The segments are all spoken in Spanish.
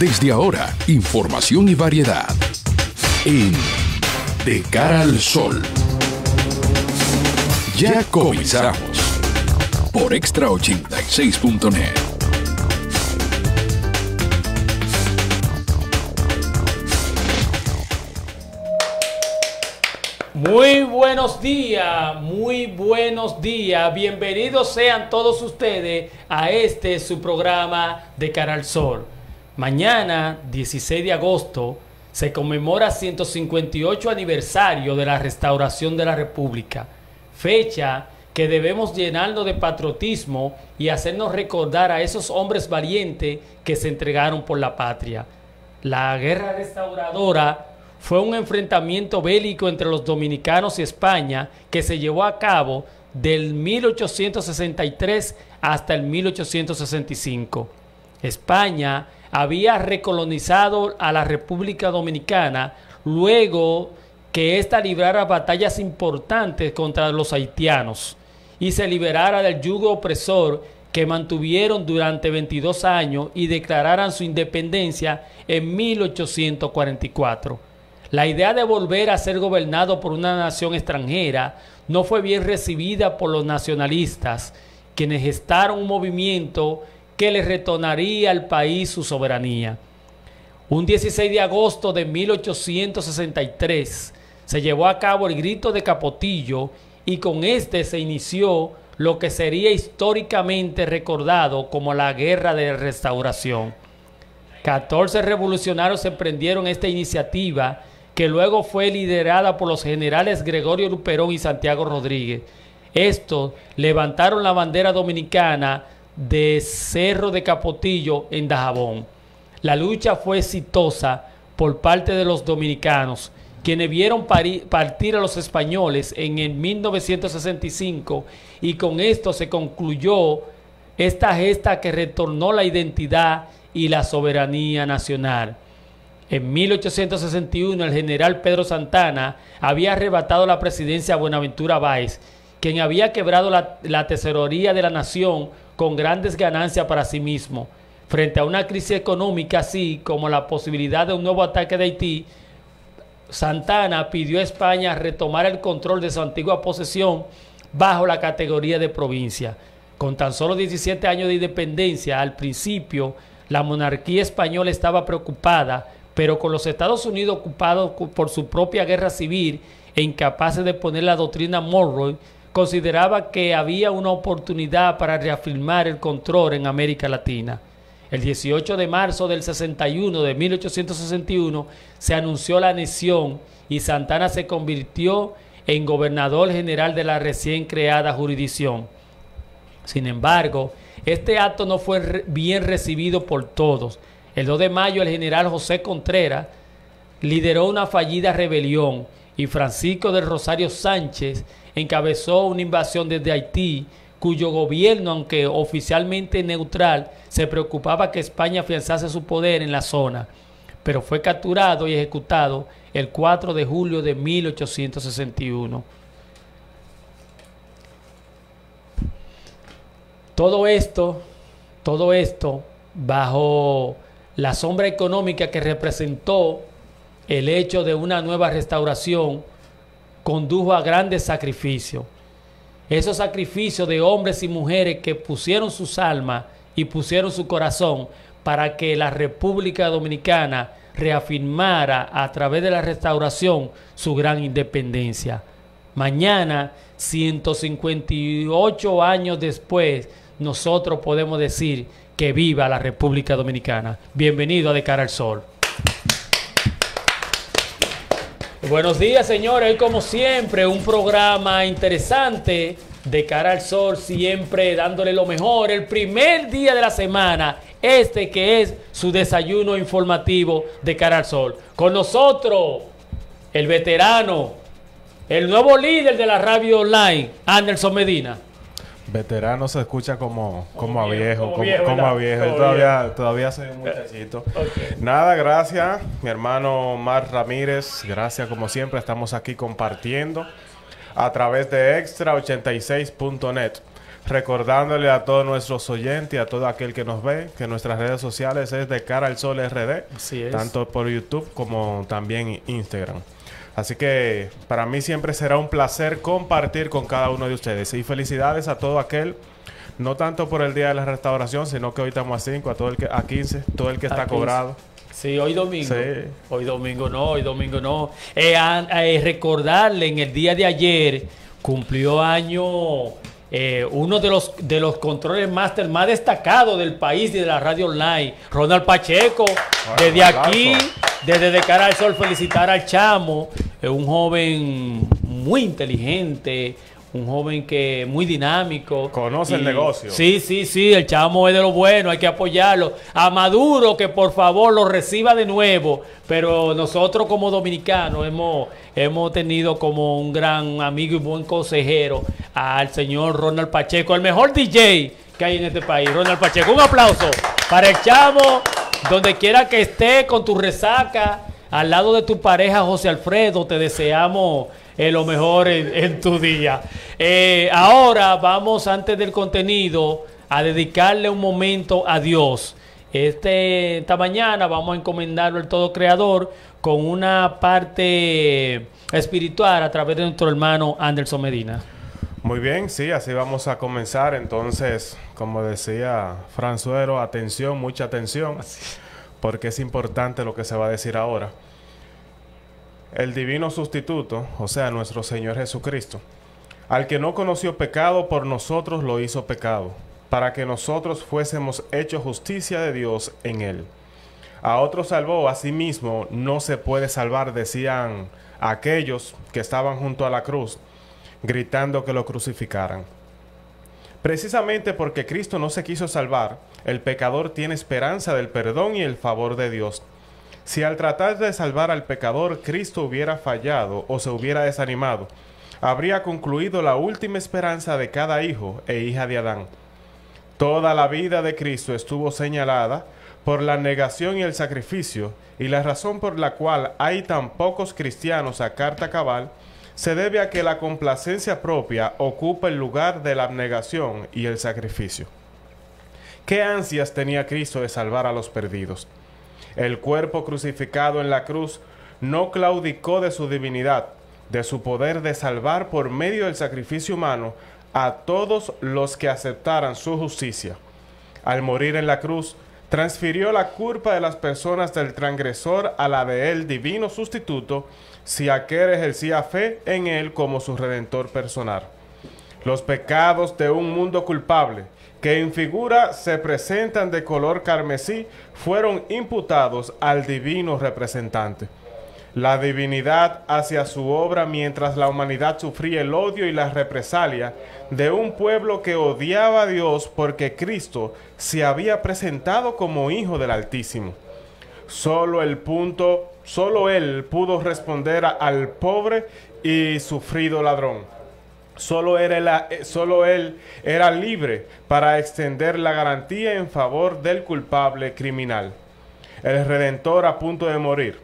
Desde ahora, información y variedad en De cara al sol. Ya comenzamos por extra86.net. Muy buenos días, muy buenos días. Bienvenidos sean todos ustedes a este su programa de Cara al Sol. Mañana, 16 de agosto, se conmemora 158 aniversario de la restauración de la República, fecha que debemos llenarnos de patriotismo y hacernos recordar a esos hombres valientes que se entregaron por la patria. La guerra restauradora fue un enfrentamiento bélico entre los dominicanos y España que se llevó a cabo del 1863 hasta el 1865. España había recolonizado a la República Dominicana luego que ésta librara batallas importantes contra los haitianos y se liberara del yugo opresor que mantuvieron durante 22 años y declararan su independencia en 1844. La idea de volver a ser gobernado por una nación extranjera no fue bien recibida por los nacionalistas, quienes gestaron un movimiento que le retornaría al país su soberanía. Un 16 de agosto de 1863 se llevó a cabo el grito de Capotillo y con este se inició lo que sería históricamente recordado como la Guerra de Restauración. 14 revolucionarios emprendieron esta iniciativa que luego fue liderada por los generales Gregorio Luperón y Santiago Rodríguez. Estos levantaron la bandera dominicana de Cerro de Capotillo en Dajabón. La lucha fue exitosa por parte de los dominicanos, quienes vieron partir a los españoles en el 1965 y con esto se concluyó esta gesta que retornó la identidad y la soberanía nacional. En 1861 el general Pedro Santana había arrebatado la presidencia a Buenaventura Báez, quien había quebrado la, tesorería de la nación con grandes ganancias para sí mismo. Frente a una crisis económica así como la posibilidad de un nuevo ataque de Haití, Santana pidió a España retomar el control de su antigua posesión bajo la categoría de provincia. Con tan solo 17 años de independencia, al principio la monarquía española estaba preocupada pero con los Estados Unidos ocupados por su propia guerra civil e incapaces de poner la doctrina Monroe, consideraba que había una oportunidad para reafirmar el control en América Latina. El 18 de marzo del 61 de 1861 se anunció la anexión y Santana se convirtió en gobernador general de la recién creada jurisdicción. Sin embargo, este acto no fue bien recibido por todos, el 2 de mayo el general José Contreras lideró una fallida rebelión y Francisco del Rosario Sánchez encabezó una invasión desde Haití cuyo gobierno, aunque oficialmente neutral, se preocupaba que España afianzase su poder en la zona, pero fue capturado y ejecutado el 4 de julio de 1861. Todo esto, todo esto bajo la sombra económica que representó el hecho de una nueva restauración condujo a grandes sacrificios. Esos sacrificios de hombres y mujeres que pusieron sus almas y pusieron su corazón para que la República Dominicana reafirmara a través de la restauración su gran independencia. Mañana, 158 años después, nosotros podemos decir que viva la República Dominicana. Bienvenido a De Cara al Sol. Buenos días, señores. Como siempre, un programa interesante de cara al sol, siempre dándole lo mejor. El primer día de la semana, este que es su desayuno informativo de cara al sol. Con nosotros, el veterano, el nuevo líder de la radio online, Anderson Medina. Veterano se escucha como, como, a viejo, como, a viejo. todavía, todavía soy un muchachito. Nada, gracias, mi hermano Mar Ramírez. Gracias, como siempre, estamos aquí compartiendo a través de extra86.net. Recordándole a todos nuestros oyentes y a todo aquel que nos ve que nuestras redes sociales es de Cara al Sol RD, tanto por YouTube como también Instagram. Así que para mí siempre será un placer compartir con cada uno de ustedes. Y felicidades a todo aquel, no tanto por el Día de la Restauración, sino que hoy estamos a 5, a todo el que, a 15, todo el que está cobrado. Sí, hoy domingo. Hoy domingo no, hoy domingo no. Eh, eh, recordarle, en el día de ayer cumplió año eh, uno de los, de los controles máster más destacados del país y de la radio online, Ronald Pacheco. desde aquí, desde De Cara al Sol, felicitar al chamo, un joven muy inteligente, un joven que muy dinámico. Conoce el negocio. Sí, sí, sí, el chamo es de lo bueno, hay que apoyarlo. A Maduro, que por favor lo reciba de nuevo, pero nosotros como dominicanos hemos, hemos tenido como un gran amigo y buen consejero al señor Ronald Pacheco, el mejor DJ que hay en este país, Ronald Pacheco. Un aplauso para el chamo, donde quiera que esté con tu resaca, al lado de tu pareja José Alfredo, te deseamos lo mejor en, tu día. Eh, ahora vamos, antes del contenido, a dedicarle un momento a Dios. Este, esta mañana vamos a encomendarlo al Todo Creador con una parte espiritual a través de nuestro hermano Anderson Medina. Muy bien, sí, así vamos a comenzar. Entonces, como decía Franzuero, atención, mucha atención, porque es importante lo que se va a decir ahora el divino sustituto, o sea, nuestro Señor Jesucristo, al que no conoció pecado por nosotros lo hizo pecado, para que nosotros fuésemos hechos justicia de Dios en él. A otro salvó, a sí mismo no se puede salvar, decían aquellos que estaban junto a la cruz, gritando que lo crucificaran. Precisamente porque Cristo no se quiso salvar, el pecador tiene esperanza del perdón y el favor de Dios si al tratar de salvar al pecador Cristo hubiera fallado o se hubiera desanimado, habría concluido la última esperanza de cada hijo e hija de Adán. Toda la vida de Cristo estuvo señalada por la negación y el sacrificio, y la razón por la cual hay tan pocos cristianos a carta cabal se debe a que la complacencia propia ocupa el lugar de la abnegación y el sacrificio. ¿Qué ansias tenía Cristo de salvar a los perdidos? El cuerpo crucificado en la cruz no claudicó de su divinidad, de su poder de salvar por medio del sacrificio humano a todos los que aceptaran su justicia. Al morir en la cruz, transfirió la culpa de las personas del transgresor a la de él divino sustituto, si aquel ejercía fe en él como su redentor personal. Los pecados de un mundo culpable, que en figura se presentan de color carmesí, fueron imputados al divino representante. La divinidad hacia su obra mientras la humanidad sufría el odio y la represalia de un pueblo que odiaba a Dios porque Cristo se había presentado como hijo del Altísimo. Solo el punto, solo él pudo responder al pobre y sufrido ladrón Solo, era eh, solo él era libre para extender la garantía en favor del culpable criminal. El redentor a punto de morir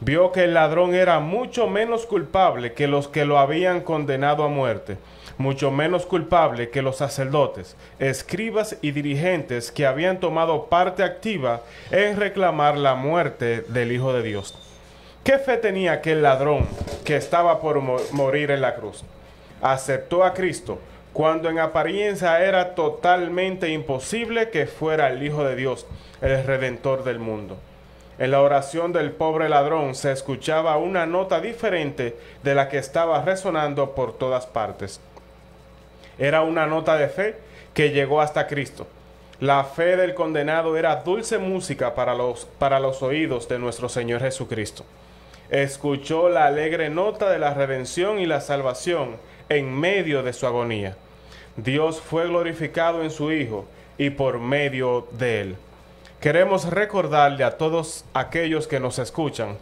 vio que el ladrón era mucho menos culpable que los que lo habían condenado a muerte, mucho menos culpable que los sacerdotes, escribas y dirigentes que habían tomado parte activa en reclamar la muerte del Hijo de Dios. ¿Qué fe tenía aquel ladrón que estaba por morir en la cruz? Aceptó a Cristo cuando en apariencia era totalmente imposible que fuera el Hijo de Dios, el Redentor del mundo. En la oración del pobre ladrón se escuchaba una nota diferente de la que estaba resonando por todas partes. Era una nota de fe que llegó hasta Cristo. La fe del condenado era dulce música para los, para los oídos de nuestro Señor Jesucristo. Escuchó la alegre nota de la redención y la salvación en medio de su agonía. Dios fue glorificado en su Hijo y por medio de él. Queremos recordarle a todos aquellos que nos escuchan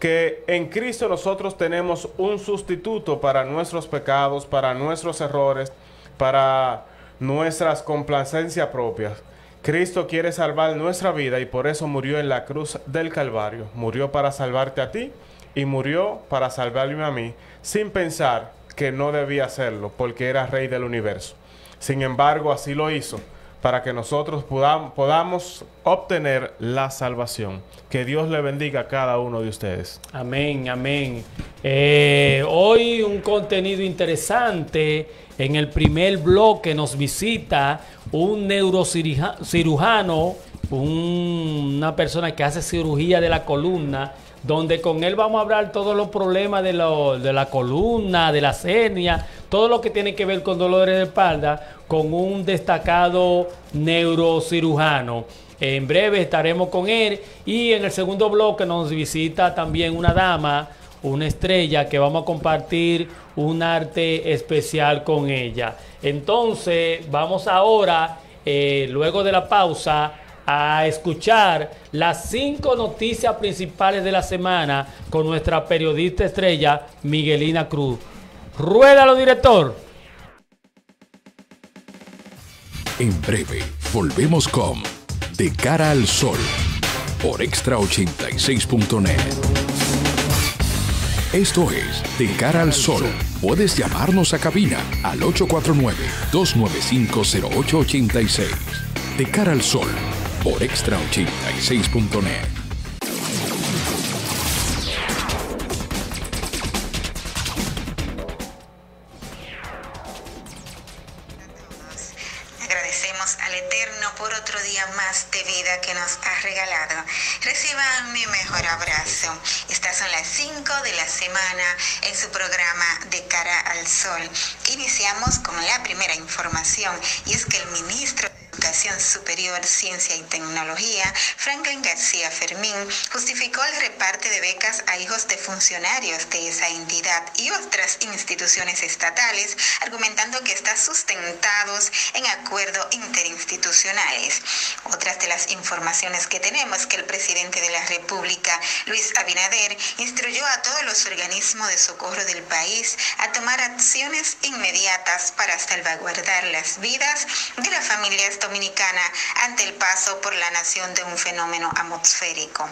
que en Cristo nosotros tenemos un sustituto para nuestros pecados, para nuestros errores, para nuestras complacencias propias. Cristo quiere salvar nuestra vida y por eso murió en la cruz del Calvario. Murió para salvarte a ti y murió para salvarme a mí, sin pensar que no debía hacerlo porque era rey del universo. Sin embargo, así lo hizo para que nosotros podamos, obtener la salvación. Que Dios le bendiga a cada uno de ustedes. Amén, amén. Eh, hoy un contenido interesante. En el primer bloque nos visita un neurocirujano, una persona que hace cirugía de la columna donde con él vamos a hablar todos los problemas de, de la columna, de la hernia, todo lo que tiene que ver con dolores de espalda, con un destacado neurocirujano. En breve estaremos con él y en el segundo bloque nos visita también una dama, una estrella que vamos a compartir un arte especial con ella. Entonces vamos ahora, eh, luego de la pausa, a escuchar las cinco noticias principales de la semana con nuestra periodista estrella Miguelina Cruz. Ruédalo, director. En breve, volvemos con De cara al sol por Extra86.net. Esto es De cara al sol. Puedes llamarnos a cabina al 849-295-0886. De cara al sol por extra86.net. Agradecemos al Eterno por otro día más de vida que nos ha regalado. Reciban mi mejor abrazo. Estas son las 5 de la semana en su programa De cara al sol. Iniciamos con la primera información y es que el ministro Superior, Ciencia y Tecnología, Franklin García Fermín, justificó el reparte de becas a hijos de funcionarios de esa entidad y otras instituciones estatales, argumentando que está sustentados en acuerdos interinstitucionales. Otras de las informaciones que tenemos que el presidente de la República, Luis Abinader, instruyó a todos los organismos de socorro del país a tomar acciones inmediatas para salvaguardar las vidas de las familias dominicanas Dominicana ante el paso por la nación de un fenómeno atmosférico.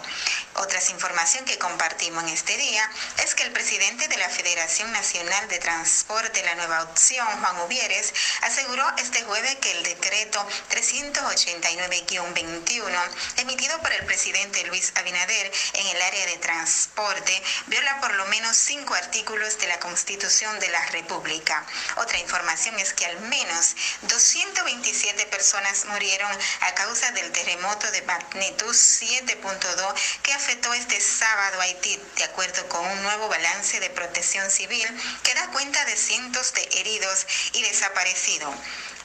Otras información que compartimos en este día es que el presidente de la Federación Nacional de Transporte, la nueva opción, Juan Ubieres, aseguró este jueves que el decreto 389-21 emitido por el presidente Luis Abinader en el área de transporte viola por lo menos cinco artículos de la Constitución de la República. Otra información es que al menos 227 personas murieron a causa del terremoto de magnitud 7.2 que afectó este sábado a Haití, de acuerdo con un nuevo balance de protección civil que da cuenta de cientos de heridos y desaparecidos.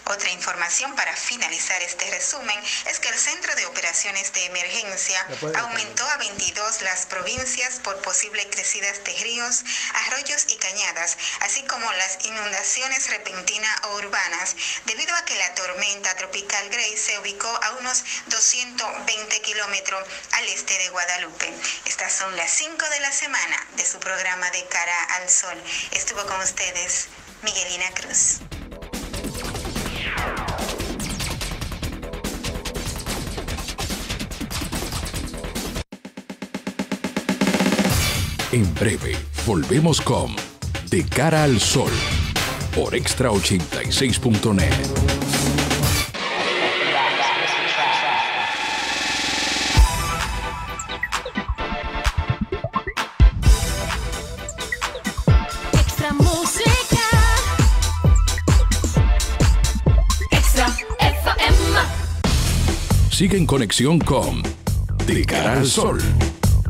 Otra información para finalizar este resumen es que el Centro de Operaciones de Emergencia aumentó a 22 las provincias por posibles crecidas de ríos, arroyos y cañadas, así como las inundaciones repentinas o urbanas, debido a que la tormenta tropical Grace se ubicó a unos 220 kilómetros al este de Guadalupe. Estas son las 5 de la semana de su programa de Cara al Sol. Estuvo con ustedes Miguelina Cruz. En breve, volvemos con De cara al sol por extra86.net. Extra música. Extra FM. Sigue en conexión con De cara al sol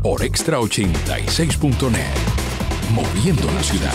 por extra86.net. Moviendo la ciudad.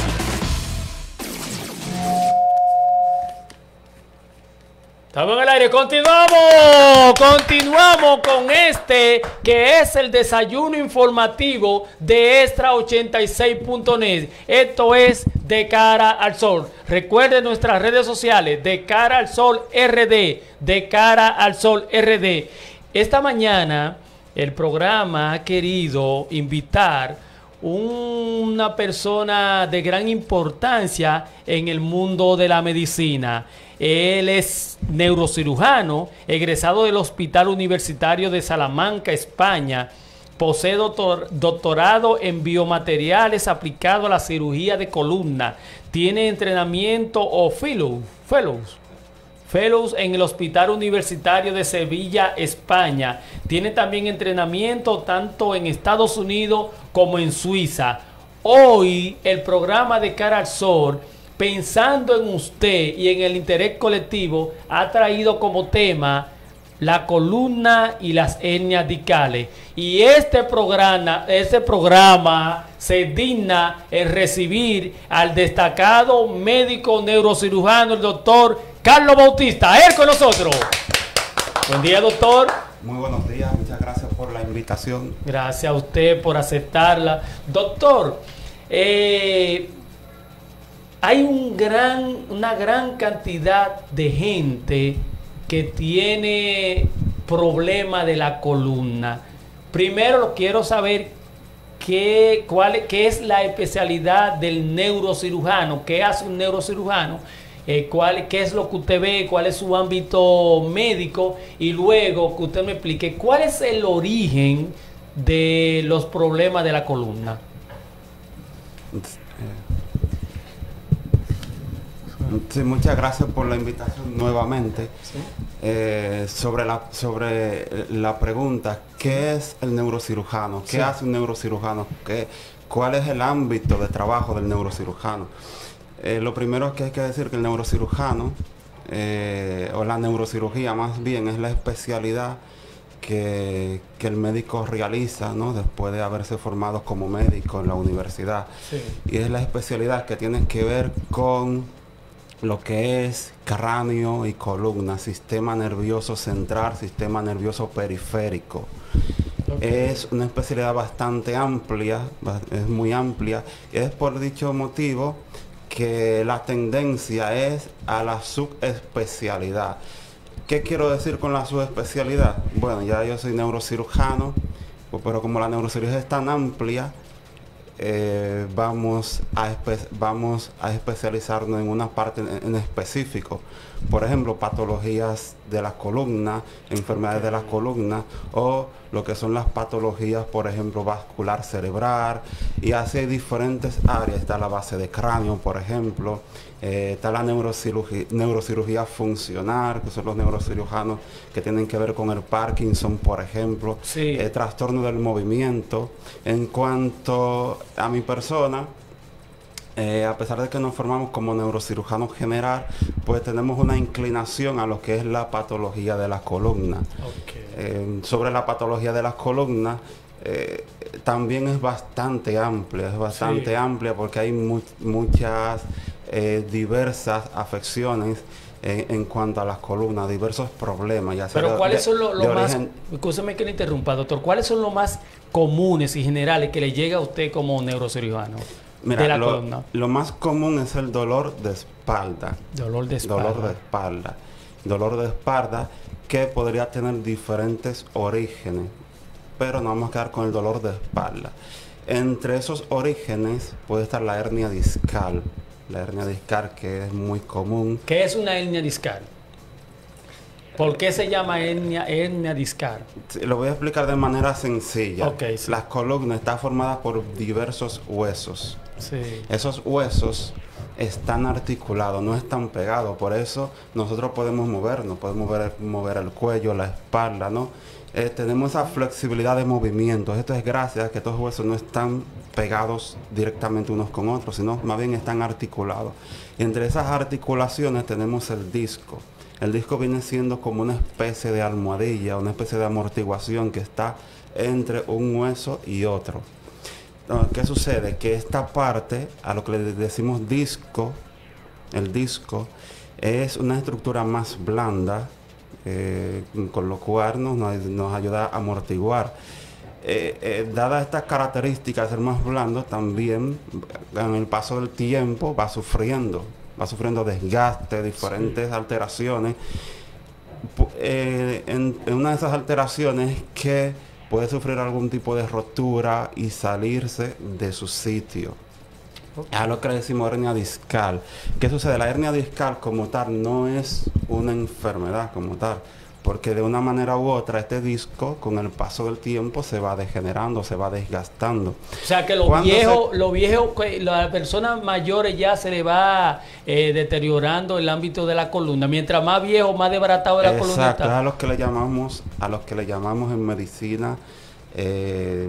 Estamos en el aire, continuamos, continuamos con este que es el desayuno informativo de Extra 86.net. Esto es de cara al sol. Recuerden nuestras redes sociales, de cara al sol RD, de cara al sol RD. Esta mañana el programa ha querido invitar una persona de gran importancia en el mundo de la medicina. Él es neurocirujano, egresado del Hospital Universitario de Salamanca, España. Posee doctor- doctorado en biomateriales aplicado a la cirugía de columna. Tiene entrenamiento o fellow- fellows Fellows en el Hospital Universitario de Sevilla, España. Tiene también entrenamiento tanto en Estados Unidos como en Suiza. Hoy el programa de Cara al Sol, pensando en usted y en el interés colectivo, ha traído como tema la columna y las hernias discales. Y este programa, este programa se digna en recibir al destacado médico neurocirujano, el doctor Carlos Bautista. Él con nosotros. Buen día, doctor. Muy buenos días, muchas gracias por la invitación. Gracias a usted por aceptarla. Doctor, eh, hay un gran, una gran cantidad de gente que tiene problema de la columna. Primero lo quiero saber qué, cuál, qué es la especialidad del neurocirujano, qué hace un neurocirujano, eh, cuál, qué es lo que usted ve, cuál es su ámbito médico y luego que usted me explique cuál es el origen de los problemas de la columna. Sí, muchas gracias por la invitación nuevamente. Eh, sobre, la, sobre la pregunta, ¿qué es el neurocirujano? ¿Qué Sí. hace un neurocirujano? ¿Qué, ¿Cuál es el ámbito de trabajo del neurocirujano? Eh, lo primero que hay que decir que el neurocirujano, eh, o la neurocirugía más bien, es la especialidad que, que el médico realiza ¿no? después de haberse formado como médico en la universidad. Sí. Y es la especialidad que tiene que ver con lo que es cráneo y columna, sistema nervioso central, sistema nervioso periférico. Es una especialidad bastante amplia, es muy amplia, y es por dicho motivo que la tendencia es a la subespecialidad. ¿Qué quiero decir con la subespecialidad? Bueno, ya yo soy neurocirujano, pero como la neurocirugía es tan amplia, eh, vamos, a vamos a especializarnos en una parte en, en específico. Por ejemplo, patologías de la columna, enfermedades de la columna o lo que son las patologías, por ejemplo, vascular cerebral. Y así hay diferentes áreas. Está la base de cráneo, por ejemplo. Eh, está la neurocirugía, neurocirugía funcional, que son los neurocirujanos que tienen que ver con el Parkinson, por ejemplo. Sí. Eh, trastorno del movimiento. En cuanto a mi persona, eh, a pesar de que nos formamos como neurocirujano general, pues tenemos una inclinación a lo que es la patología de la columna. Ok. Eh, sobre la patología de las columnas, eh, también es bastante amplia, es bastante Sí. amplia porque hay mu- muchas eh, diversas afecciones en, en cuanto a las columnas, diversos problemas. Ya Pero ¿cuáles de- son los de más, origen- escúcheme que le interrumpa, doctor, cuáles son los más comunes y generales que le llega a usted como neurocirujano Mira, de la lo, columna? lo más común es el dolor de espalda. Dolor de espalda. Dolor de espalda. Dolor de espalda que podría tener diferentes orígenes. Pero nos vamos a quedar con el dolor de espalda. Entre esos orígenes puede estar la hernia discal. La hernia discal que es muy común. ¿Qué es una hernia discal? ¿Por qué se llama hernia, hernia discal? Lo voy a explicar de manera sencilla. Ok, sí. La columna está formada por diversos huesos. Sí. Esos huesos están articulados, no están pegados. Por eso nosotros podemos movernos, podemos mover, mover el cuello, la espalda, ¿no? Eh, tenemos esa flexibilidad de movimientos. Esto es gracias a que estos huesos no están pegados directamente unos con otros, sino más bien están articulados. Entre esas articulaciones tenemos el disco. El disco viene siendo como una especie de almohadilla, una especie de amortiguación que está entre un hueso y otro. No, ¿Qué sucede? Que esta parte, a lo que le decimos disco, el disco, es una estructura más blanda, eh, con lo cual nos, nos- ayuda a amortiguar. Eh, eh, dada estas características de ser más blando, también en el paso del tiempo va sufriendo, va sufriendo desgaste, diferentes alteraciones. Eh, en, en una de esas alteraciones es que puede sufrir algún tipo de rotura y salirse de su sitio. A lo que le decimos hernia discal. ¿Qué sucede? La hernia discal como tal no es una enfermedad como tal. porque de una manera u otra este disco con el paso del tiempo se va degenerando, se va desgastando. O sea que los Cuando viejos, se- los viejos, las personas mayores ya se le va eh, deteriorando el ámbito de la columna. Mientras más viejo, más desbaratado la columna Exacto, a los que le llamamos, a los que le llamamos en medicina eh,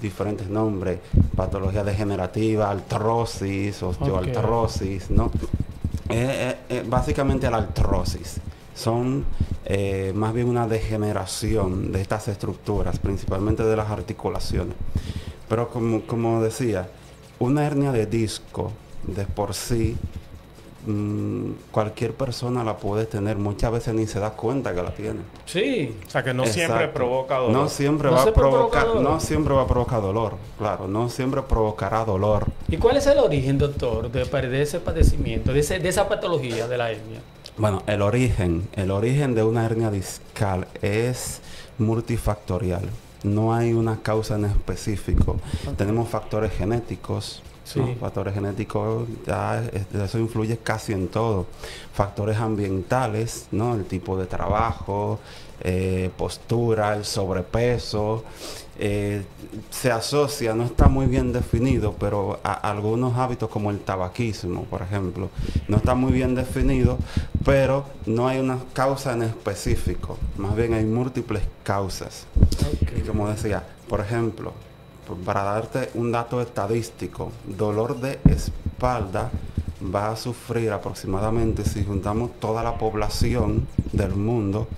diferentes nombres, patología degenerativa, artrosis, osteoartrosis, ¿no? Eh, eh, eh, básicamente la artrosis son eh, más bien una degeneración de estas estructuras, principalmente de las articulaciones. Pero como, como decía, una hernia de disco de por sí mm, cualquier persona la puede tener, muchas veces ni se da cuenta que la tiene. Sí. O sea que no siempre provoca dolor. No siempre No va a provoca provocar, dolor. no siempre va a provocar dolor, claro, no siempre provocará dolor. ¿Y cuál es el origen, doctor, de, de ese padecimiento, de, ese- de esa patología de la hernia? Bueno, el origen, el origen de una hernia discal es multifactorial. No hay una causa en específico. Tenemos factores genéticos. Sí. ¿no? Factores genéticos, ya es- eso influye casi en todo. Factores ambientales, ¿no? El tipo de trabajo, eh, postura, el sobrepeso. eh, se asocia, no está muy bien definido, pero a algunos hábitos como el tabaquismo, por ejemplo, no está muy bien definido, pero no hay una causa en específico, más bien hay múltiples causas. Y como decía, por ejemplo, para darte un dato estadístico, dolor de espalda va a sufrir aproximadamente, si juntamos toda la población del mundo,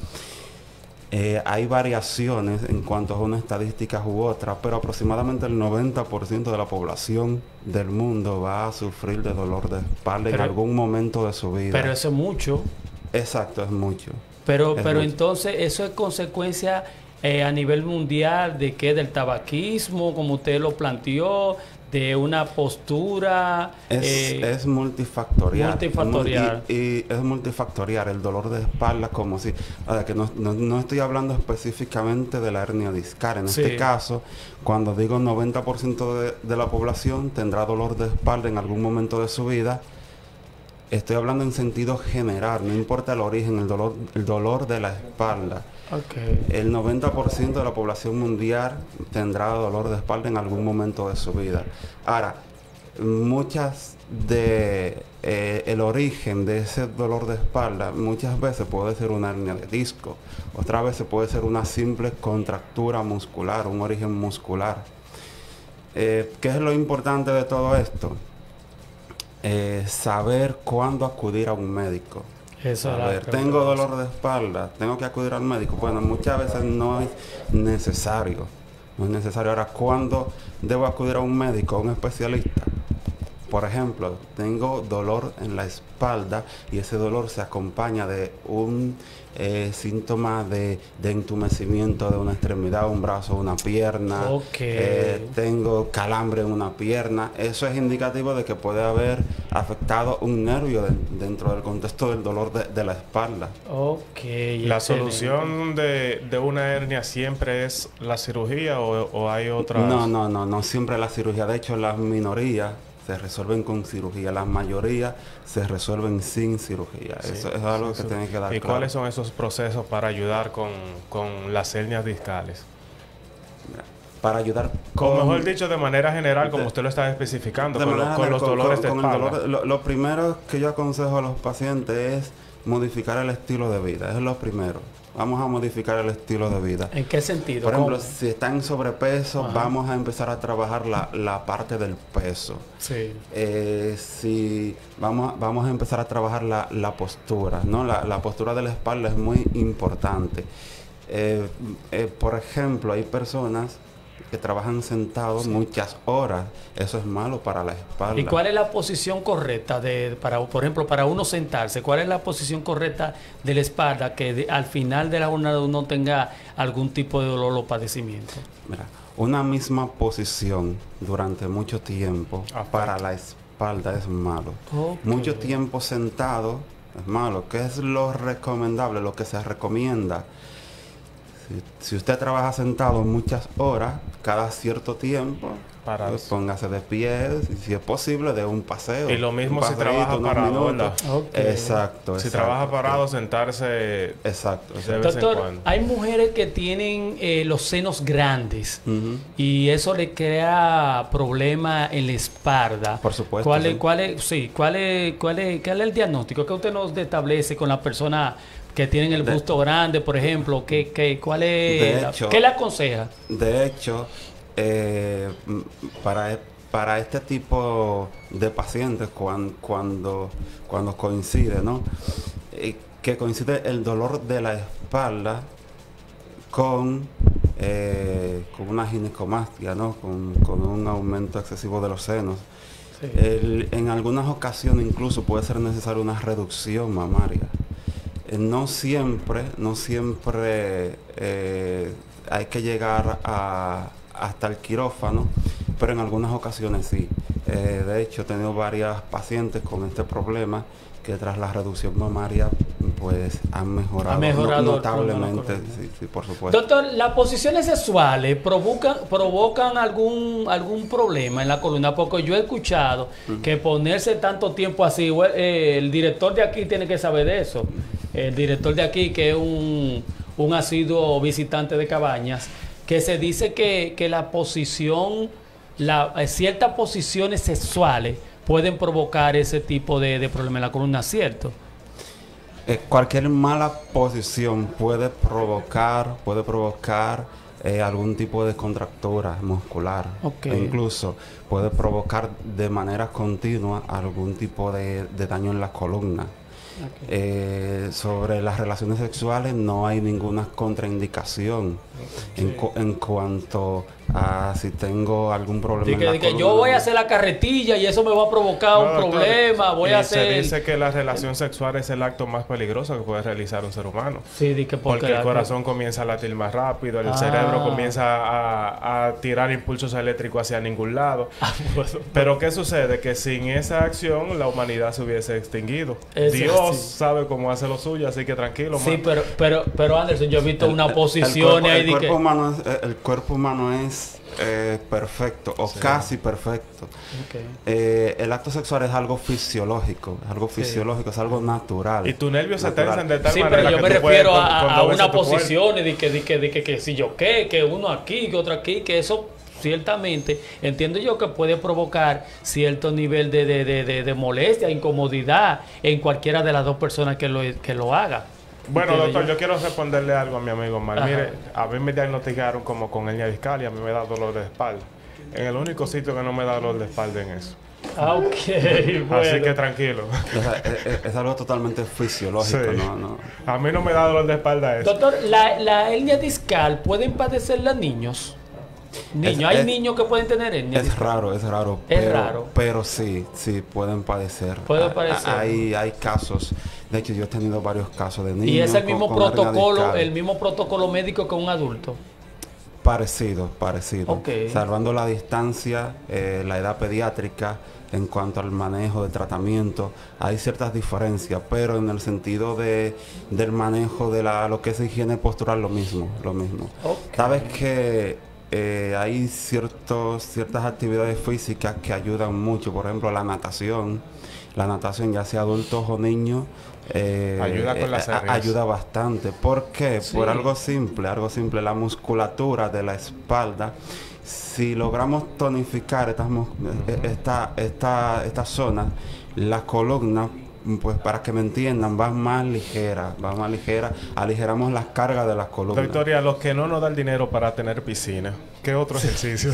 eh, hay variaciones en cuanto a una estadística u otra, pero aproximadamente el 90% de la población del mundo va a sufrir de dolor de espalda Pero- en algún momento de su vida. Pero eso es mucho. Exacto, es mucho. Pero, Es pero mucho. entonces eso es consecuencia eh, a nivel mundial de qué? Del tabaquismo, como usted lo planteó, de una postura. Es, eh, es multifactorial. multifactorial. Y, y es multifactorial. El dolor de espalda, como si. ahora, que no, no- no estoy hablando específicamente de la hernia discal. En Sí. este caso, cuando digo 90% de, de la población tendrá dolor de espalda en algún momento de su vida, estoy hablando en sentido general. No importa el origen, el dolor, el dolor de la espalda. El 90% de la población mundial tendrá dolor de espalda en algún momento de su vida. Ahora, muchas de eh, el origen de ese dolor de espalda muchas veces puede ser una hernia de disco, otras veces puede ser una simple contractura muscular, un origen muscular. Eh, ¿Qué es lo importante de todo esto? Eh, saber cuándo acudir a un médico. Eso A ver, tengo dolor de espalda, tengo que acudir al médico. Bueno, muchas veces no es necesario. No es necesario. Ahora, ¿cuándo debo acudir a un médico, a un especialista? Por ejemplo, tengo dolor en la espalda y ese dolor se acompaña de un eh, síntoma de, de entumecimiento de una extremidad, un brazo, una pierna. Eh, tengo calambre en una pierna. Eso es indicativo de que puede haber afectado un nervio de- dentro del contexto del dolor de, de la espalda. Ok. ¿La excelente. solución de, de una hernia siempre es la cirugía o, o hay otras? No, no, no, no siempre la cirugía. De hecho, las minorías se resuelven con cirugía, las mayorías se resuelven sin cirugía. Sí, eso es algo sí, que sí. tiene que dar ¿Y claro. cuáles son esos procesos para ayudar con, con las hernias discales? Para ayudar O con... mejor dicho, de manera general, como de- usted lo está especificando, con, lo- los dolores de con espalda. dolor- lo, lo primero que yo aconsejo a los pacientes es modificar el estilo de vida. Es lo primero. Vamos a modificar el estilo de vida. ¿En qué sentido? Por ejemplo, ¿Cómo? si están en sobrepeso, Ajá. vamos a empezar a trabajar la, la parte del peso. Sí. Eh, si vamos, vamos a empezar a trabajar la, la postura, ¿no? La, la postura de la espalda es muy importante. Eh, eh, por ejemplo, hay personas que trabajan sentados muchas horas. Eso es malo para la espalda. ¿Y cuál es la posición correcta de, para, por ejemplo, para uno sentarse? ¿Cuál es la posición correcta de la espalda que de- al final de la jornada uno tenga algún tipo de dolor o padecimiento? Mira, una misma posición durante mucho tiempo para la espalda es malo. Mucho tiempo sentado es malo. ¿Qué es lo recomendable, lo que se recomienda? Si, si usted trabaja sentado muchas horas, cada cierto tiempo, Parados. Póngase de pie, y si es posible, de un paseo. Y lo mismo si trabaja parado. Exacto. Si exacto, trabaja parado, sentarse Exacto. de vez en Doctor, cuando. hay mujeres que tienen eh, los senos grandes y eso le crea problemas en la espalda. Por supuesto, ¿Cuál es, sí. cuál es, sí, cuál es, cuál es, cuál es el diagnóstico que usted nos establece con las personas que tienen el De- busto grande, por ejemplo? ¿Qué, qué, cuál es, De la- hecho- ¿Qué le aconseja? De hecho, eh, para, para este tipo de pacientes, cuan- cuando, cuando coincide, ¿no? Eh, que coincide el dolor de la espalda con, eh, con una ginecomastia, ¿no? Con, con un aumento excesivo de los senos. El- en algunas ocasiones incluso puede ser necesaria una reducción mamaria. Eh, no siempre, no siempre eh, hay que llegar a- hasta el quirófano, pero en algunas ocasiones sí. Eh, de hecho, he tenido varias pacientes con este problema que tras la reducción mamaria pues han mejorado, Ha mejorado no- el problema, notablemente, correcto. sí, sí, por supuesto. Doctor, ¿las posiciones sexuales provocan, provocan algún, algún problema en la columna? Porque yo he escuchado que ponerse tanto tiempo así, eh, el director de aquí tiene que saber de eso. El director de aquí, que es un, un asiduo visitante de cabañas, que se dice que, que la posición, la, eh, ciertas posiciones sexuales pueden provocar ese tipo de, de problema en la columna, ¿cierto? Eh, cualquier mala posición puede provocar, puede provocar eh, algún tipo de contractura muscular. E incluso puede provocar de manera continua algún tipo de, de daño en la columna. Eh, sobre las relaciones sexuales no hay ninguna contraindicación en, cu- en cuanto a si tengo algún problema. En la yo voy a hacer la carretilla y eso me va a provocar No, un doctor, problema, voy a Se hacer... dice que la relación sexual es el acto más peligroso que puede realizar un ser humano. Sí, que Porque el corazón comienza a latir más rápido, el Ah. cerebro comienza a, a tirar impulsos eléctricos hacia ningún lado. Ah, Pero ¿qué sucede? Que sin esa acción la humanidad se hubiese extinguido. Eso Dios sí. sabe cómo hace lo suyo, así que tranquilo. Sí, man. pero, pero, pero Anderson, yo he visto una El- el posición ahí el cuerpo, que... humano es, eh, el cuerpo humano es eh, perfecto o casi perfecto. Ok. Eh, el acto sexual es algo fisiológico, es algo fisiológico, es algo natural. Y tus nervios se tensan de tal Sí, manera pero yo que me puedes refiero a, con a una posición de que, de que, de que, que si yo qué, que uno aquí, que otro aquí, que eso ciertamente entiendo yo que puede provocar cierto nivel de, de, de, de, de molestia, incomodidad en cualquiera de las dos personas que lo, que lo haga. Bueno, doctor, yo. yo quiero responderle algo a mi amigo Omar. Ajá. Mire, a mí me diagnosticaron como con hernia discal y a mí me da dolor de espalda. En el único sitio que no me da dolor de espalda en eso. Ah, ok, bueno. Así que tranquilo. O sea, es, es- es algo totalmente fisiológico, Sí. ¿no? no. A mí no me da dolor de espalda eso. Doctor, la, la hernia discal pueden padecerla niños. Niños, Es- hay es- niños que pueden tener hernia Es raro, es raro. Es pero, raro. Pero sí, sí, pueden padecer. Puede A- a- padecer. Hay, hay casos. De hecho, yo he tenido varios casos de niños. Y es el mismo con protocolo, el mismo protocolo médico que un adulto. Parecido, parecido. Ok. Salvando la distancia, eh, la edad pediátrica, en cuanto al manejo de tratamiento, hay ciertas diferencias, pero en el sentido de, del manejo de la, lo que es higiene postural, lo mismo, lo mismo. Ok. Sabes que eh, hay ciertos, ciertas actividades físicas que ayudan mucho, por ejemplo, la natación. La natación, ya sea adultos o niños, eh, Ayuda con las eh, a- hernias. ayuda bastante. ¿Por qué? Sí. Por algo simple, algo simple, la musculatura de la espalda. Si logramos tonificar estas, mus- eh, esta, esta, esta zona, la columna, pues para que me entiendan, va más ligera, va más ligera, aligeramos las cargas de las columnas. Doctoria, los que no nos dan dinero para tener piscina, ¿qué otro ejercicio?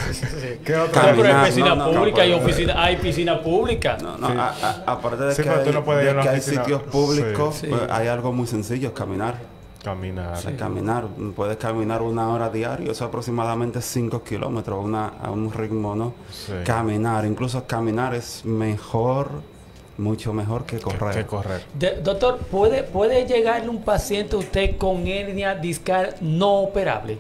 ¿Qué otro pero hay Caminar, piscina no, no, no, pública, hay, pero- oficina, hay piscina pública. No, no, Sí. a- a- aparte de Sí, que, hay, tú no puedes ir a de que hay sitios públicos, Sí. pues, Sí. hay algo muy sencillo, es caminar. Caminar. Caminar, puedes caminar una hora diario, eso aproximadamente 5 kilómetros a, una- a un ritmo, ¿no? Sí. Caminar, incluso caminar es mejor, mucho mejor que correr. Que correr. De- doctor, ¿puede, ¿puede llegarle un paciente a usted con hernia discal no operable?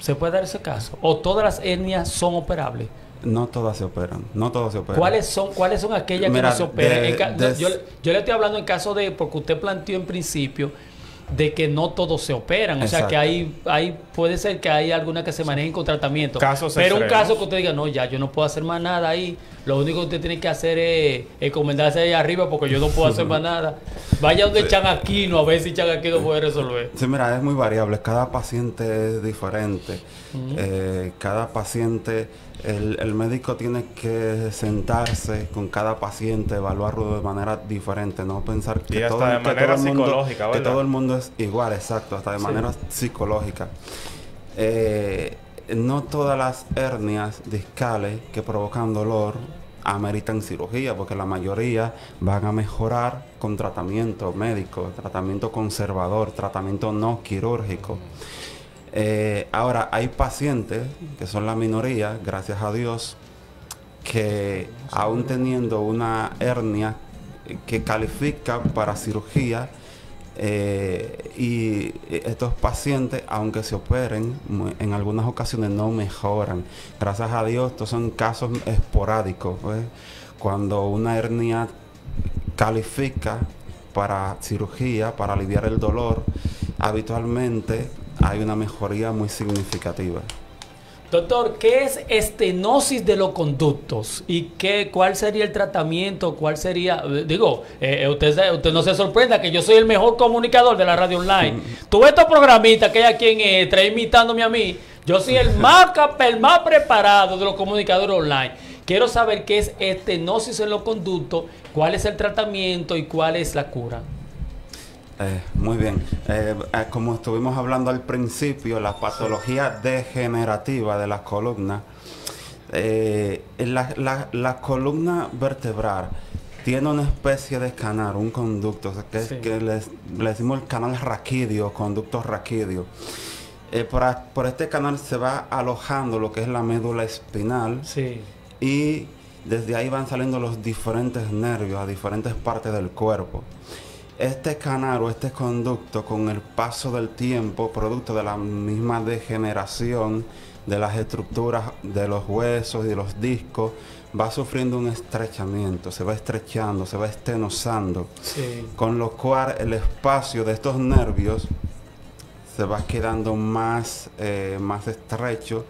¿Se puede dar ese caso? ¿O todas las hernias son operables? No todas se operan, no todas se operan. ¿Cuáles son, ¿Cuáles son aquellas Mira, que no se operan? de- de- yo, yo le estoy hablando en caso de, porque usted planteó en principio de que no todos se operan. O sea que hay, hay, puede ser que hay alguna que se manejen con tratamiento. Casos Pero un caso que usted diga, no, ya yo no puedo hacer más nada ahí. Lo único que usted tiene que hacer es encomendarse ahí arriba porque yo no puedo hacer más nada. Vaya donde Chan Aquino a ver si Chan Aquino puede resolver. Sí, mira, es muy variable. Cada paciente es diferente. Eh, cada paciente, el, el médico tiene que sentarse con cada paciente, evaluarlo de manera diferente, no pensar que, Y hasta todo, de que todo el mundo, psicológica, que ¿verdad? todo el mundo es igual, exacto, hasta de Sí. manera psicológica. Eh, no todas las hernias discales que provocan dolor ameritan cirugía, porque la mayoría van a mejorar con tratamiento médico, tratamiento conservador, tratamiento no quirúrgico. Eh, ahora, hay pacientes, que son la minoría, gracias a Dios, que aún teniendo una hernia que califica para cirugía, eh, y estos pacientes, aunque se operen, en algunas ocasiones no mejoran. Gracias a Dios, estos son casos esporádicos. pues. Cuando una hernia califica para cirugía, para aliviar el dolor, habitualmente hay una mejoría muy significativa. Doctor, ¿qué es estenosis de los conductos? ¿Y qué, cuál sería el tratamiento? ¿Cuál sería? eh, Digo, eh, eh, usted, usted no se sorprenda que yo soy el mejor comunicador de la radio online. Tú ves estos programitas que hay aquí en Extra imitándome a mí. Yo soy el más, el más preparado de los comunicadores online. Quiero saber qué es estenosis en los conductos, cuál es el tratamiento y cuál es la cura. Eh, muy bien. Eh, eh, como estuvimos hablando al principio, la patología degenerativa de la columna, eh, la, la- la columna vertebral tiene una especie de canal, un conducto, que, Sí. que le decimos el canal raquídeo, conducto raquídeo. Por, a- por este canal se va alojando lo que es la médula espinal Sí. y desde ahí van saliendo los diferentes nervios a diferentes partes del cuerpo. Este canal o este conducto con el paso del tiempo, producto de la misma degeneración de las estructuras de los huesos y de los discos, va sufriendo un estrechamiento, se va estrechando, se va estenosando, Sí. con lo cual el espacio de estos nervios se va quedando más, eh, más estrecho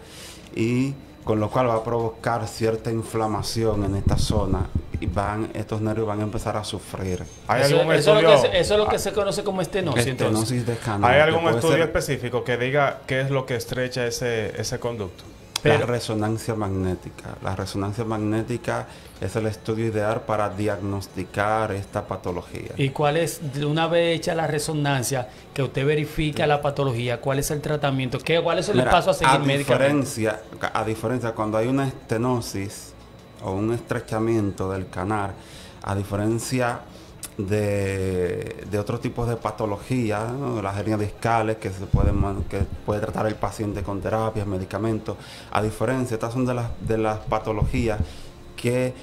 y con lo cual va a provocar cierta inflamación en esta zona y van, estos nervios van a empezar a sufrir. ¿Hay eso, algún eso es lo estudio, que se, eso es lo que se conoce como estenosis. entonces. Estenosis de canal. ¿hay algún estudio ser específico que diga qué es lo que estrecha ese, ese conducto? La resonancia magnética. La resonancia magnética es el estudio ideal para diagnosticar esta patología. ¿Y cuál es, una vez hecha la resonancia, que usted verifica la patología, cuál es el tratamiento? ¿Qué, ¿Cuál es el Mira, paso a seguir a diferencia, a diferencia, cuando hay una estenosis o un estrechamiento del canal, a diferencia de, de otros tipos de patologías, las hernias discales que se pueden que puede tratar el paciente con terapias, medicamentos, a diferencia, estas son de las de las patologías que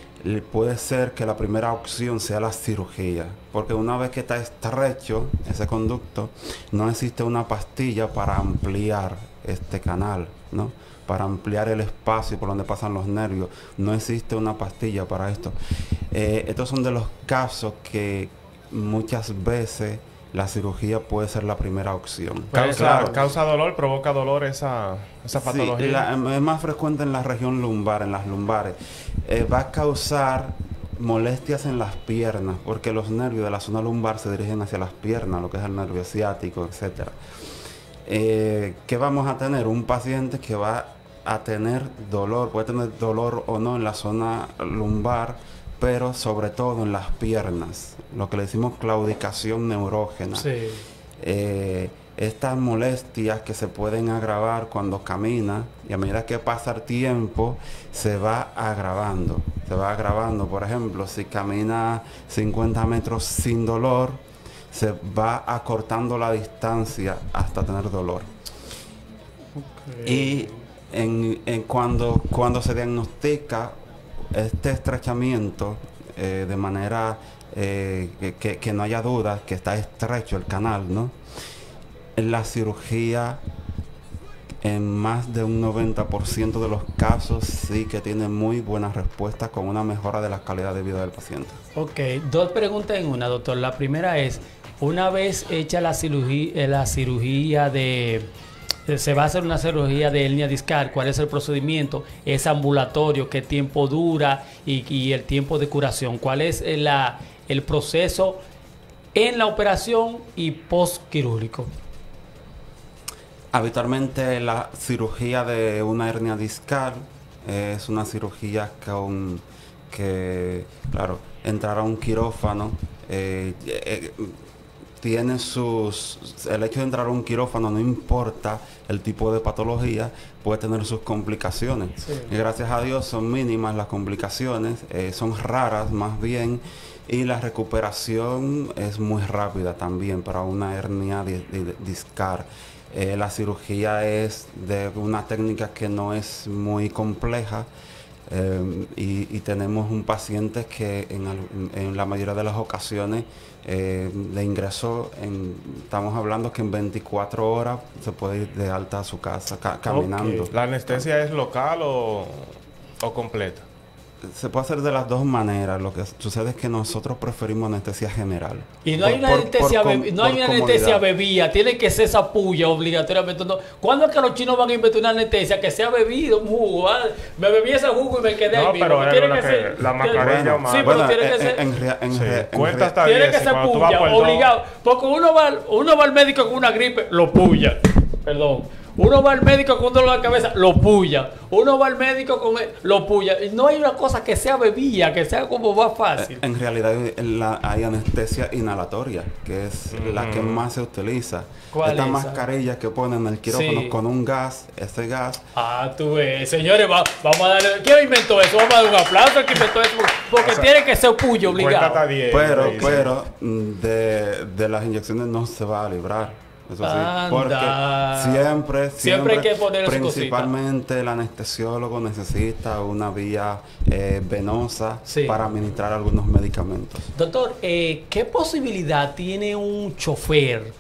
puede ser que la primera opción sea la cirugía, porque una vez que está estrecho ese conducto, no existe una pastilla para ampliar este canal, ¿no? Para ampliar el espacio por donde pasan los nervios, no existe una pastilla para esto. Eh, estos son de los casos que muchas veces la cirugía puede ser la primera opción. Pues, ¿Causa, claro. causa dolor? ¿Provoca dolor esa, esa Sí, patología? la- em, es más frecuente en la región lumbar, en las lumbares. Eh, va a causar molestias en las piernas, porque los nervios de la zona lumbar se dirigen hacia las piernas, lo que es el nervio ciático, etcétera. Eh, ¿Qué vamos a tener? Un paciente que va a tener dolor, puede tener dolor o no en la zona lumbar, pero sobre todo en las piernas, lo que le decimos claudicación neurógena. Sí. Eh, estas molestias que se pueden agravar cuando camina y a medida que pasa el tiempo se va agravando, se va agravando. Por ejemplo, si camina 50 metros sin dolor, se va acortando la distancia hasta tener dolor. Y en, en cuando, cuando se diagnostica este estrechamiento eh, de manera eh, que, no haya dudas que está estrecho el canal, ¿no? En la cirugía, en más de un 90% de los casos, sí que tiene muy buena respuesta con una mejora de la calidad de vida del paciente. Ok, dos preguntas en una, doctor. La primera es, una vez hecha la cirugía, la cirugía de eh, se va a hacer una cirugía de hernia discal, cuál es el procedimiento, es ambulatorio, qué tiempo dura y, y el tiempo de curación, cuál es eh, la, el proceso en la operación y post quirúrgico. Habitualmente la cirugía de una hernia discal es una cirugía con que, claro, entrar a un quirófano eh, eh, tiene sus... El hecho de entrar a un quirófano no importa el tipo de patología, puede tener sus complicaciones. Y gracias a Dios son mínimas las complicaciones, eh, son raras más bien, y la recuperación es muy rápida también para una hernia di- di- discal. Eh, la cirugía es de una técnica que no es muy compleja. Eh, y, y tenemos un paciente que en, al- en- en la mayoría de las ocasiones eh, le ingresó, en, estamos hablando que en 24 horas se puede ir de alta a su casa ca- caminando. ¿La anestesia es local o, o completa? Se puede hacer de las dos maneras. Lo que sucede es que nosotros preferimos anestesia general. Y no hay una por- anestesia, por com- bebi- no hay una anestesia bebida, tiene que ser esa puya obligatoriamente. No. ¿Cuándo es que los chinos van a inventar una anestesia que sea bebido un jugo? ah? Me bebí ese jugo y me quedé No, pero es que que- ser- la tiene- mascarilla o más. Sí, pero tiene que ser... en rea- en Sí, re- en cuenta re- hasta Tiene 10 que ser puya, obligado. Porque uno va, al- uno va al médico con una gripe, lo puya. Perdón. Uno va al médico con un dolor de cabeza, lo puya. Uno va al médico con el- lo puya. Y no hay una cosa que sea bebida, que sea como más fácil. En realidad la- hay anestesia inhalatoria, que es la que más se utiliza. ¿Cuál Esta es esa? mascarilla que ponen en el quirófano Sí. con un gas, ese gas Ah, tú ves, señores, va- vamos a darle. ¿Quién inventó eso? Vamos a dar un aplauso al que inventó eso. Porque O sea, tiene que ser puyo Cuenta obligado. 10. Pero, pero mm, de, de las inyecciones no se va a librar. Eso sí, porque siempre, Siempre hay que ponerle su principalmente el anestesiólogo necesita una vía eh, venosa Sí. para administrar algunos medicamentos. Doctor, eh, ¿qué posibilidad tiene un chofer,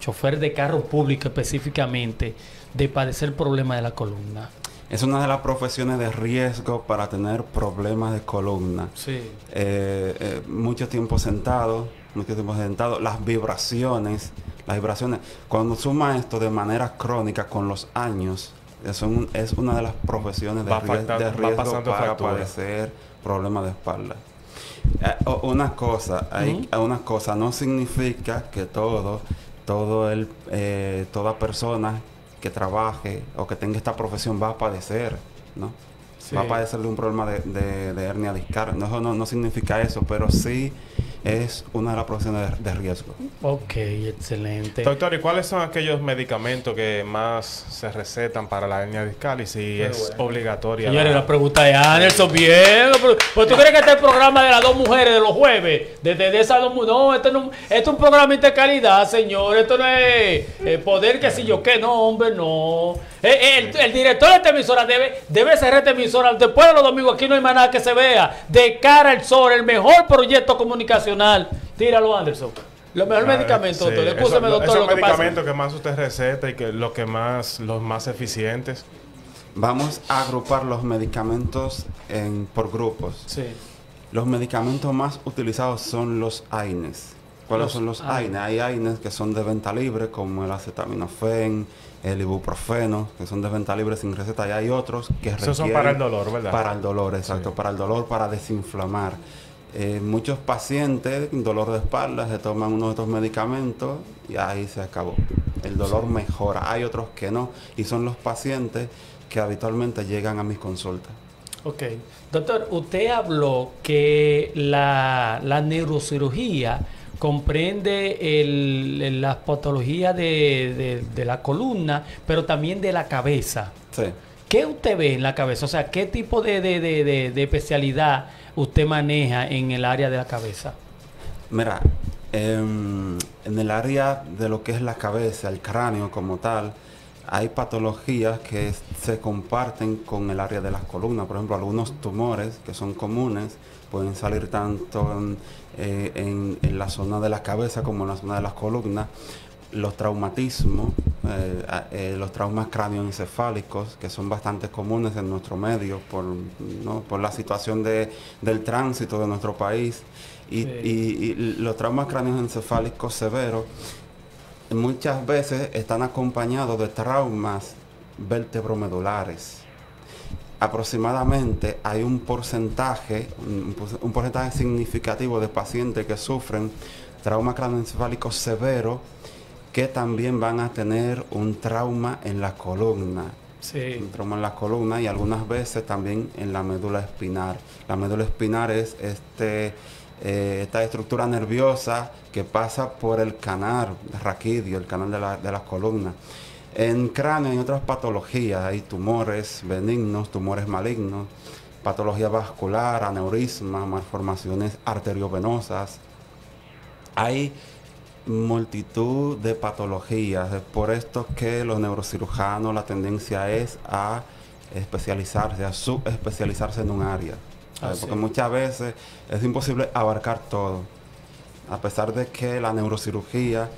chofer de carro público específicamente, de padecer problemas de la columna? Es una de las profesiones de riesgo para tener problemas de columna. Sí. eh, eh, mucho tiempo sentado, mucho tiempo sentado, las vibraciones, las vibraciones, cuando suma esto de manera crónica con los años, es, un- es una de las profesiones de, Va ries- faltando- de va riesgo pasando para factura. padecer problemas de espalda. Eh, o- una cosa, hay, una cosa no significa que todo, todo el, eh, toda persona que trabaje o que tenga esta profesión va a padecer, ¿no? Sí. Va a padecer de un problema de, de- de hernia discal. No, eso no, no significa eso, pero sí es una de las profesiones de, de riesgo. Ok, excelente. Doctor, ¿y cuáles son aquellos medicamentos que más se recetan para la hernia discal y si es bueno. obligatoria? Señores, la- la pregunta de Anderson, bien. pero- Pues tú crees que este es el programa de las dos mujeres de los jueves, de, de, de esas dos mu- No, esto no esto es un programa de calidad, señor. Esto no es eh, poder que si yo qué, no, hombre, no. Eh, eh, el, el director de esta emisora debe, debe cerrar esta emisora. Después de los domingos aquí no hay más nada que se vea. De cara al sol, el mejor proyecto comunicacional. Tíralo, Anderson. Lo mejor Ah, medicamento, sí, doctor. Escúcheme, doctor, Esos lo que pasa. medicamentos que más usted receta y que lo que más, los más eficientes. Vamos a agrupar los medicamentos en, por grupos. Sí. Los medicamentos más utilizados son los AINES. ¿Cuáles Los son los AINES? AINES? Hay AINES que son de venta libre, como el acetaminofén, el ibuprofeno, que son de venta libre sin receta. Y hay otros que Esos son requieren- para el dolor, ¿verdad? Para el dolor, exacto. Sí. Para el dolor, para desinflamar. Eh, muchos pacientes con dolor de espalda se toman uno de estos medicamentos y ahí se acabó. El dolor mejora. Hay otros que no. Y son los pacientes que habitualmente llegan a mis consultas. Ok. Doctor, usted habló que la, la neurocirugía comprende el- el- las patologías de, de- de la columna, pero también de la cabeza. Sí. ¿Qué usted ve en la cabeza? O sea, ¿qué tipo de, de- de- de- especialidad usted maneja en el área de la cabeza? Mira, em, en el área de lo que es la cabeza, el cráneo como tal, hay patologías que se comparten con el área de las columnas. Por ejemplo, algunos tumores que son comunes pueden salir tanto en, eh, la zona de la cabeza como en la zona de las columnas. Los traumatismos, eh, eh, los traumas cráneoencefálicos, que son bastante comunes en nuestro medio por, ¿no? por la situación de, del tránsito de nuestro país. Y, Sí. y- y los traumas cráneoencefálicos severos muchas veces están acompañados de traumas vertebromedulares. Aproximadamente hay un porcentaje, un, por- un porcentaje significativo de pacientes que sufren trauma craneoencefálico severo que también van a tener un trauma en la columna. Sí. Un trauma en la columna y algunas veces también en la médula espinal. La médula espinal es este, eh, esta estructura nerviosa que pasa por el canal raquídeo, el canal de la, de la columna. En cráneo hay otras patologías, hay tumores benignos, tumores malignos, patología vascular, aneurisma, malformaciones arteriovenosas. Hay multitud de patologías, es por esto que los neurocirujanos la tendencia es a especializarse, a subespecializarse en un área. Porque muchas veces es imposible abarcar todo. A pesar de que la neurocirugía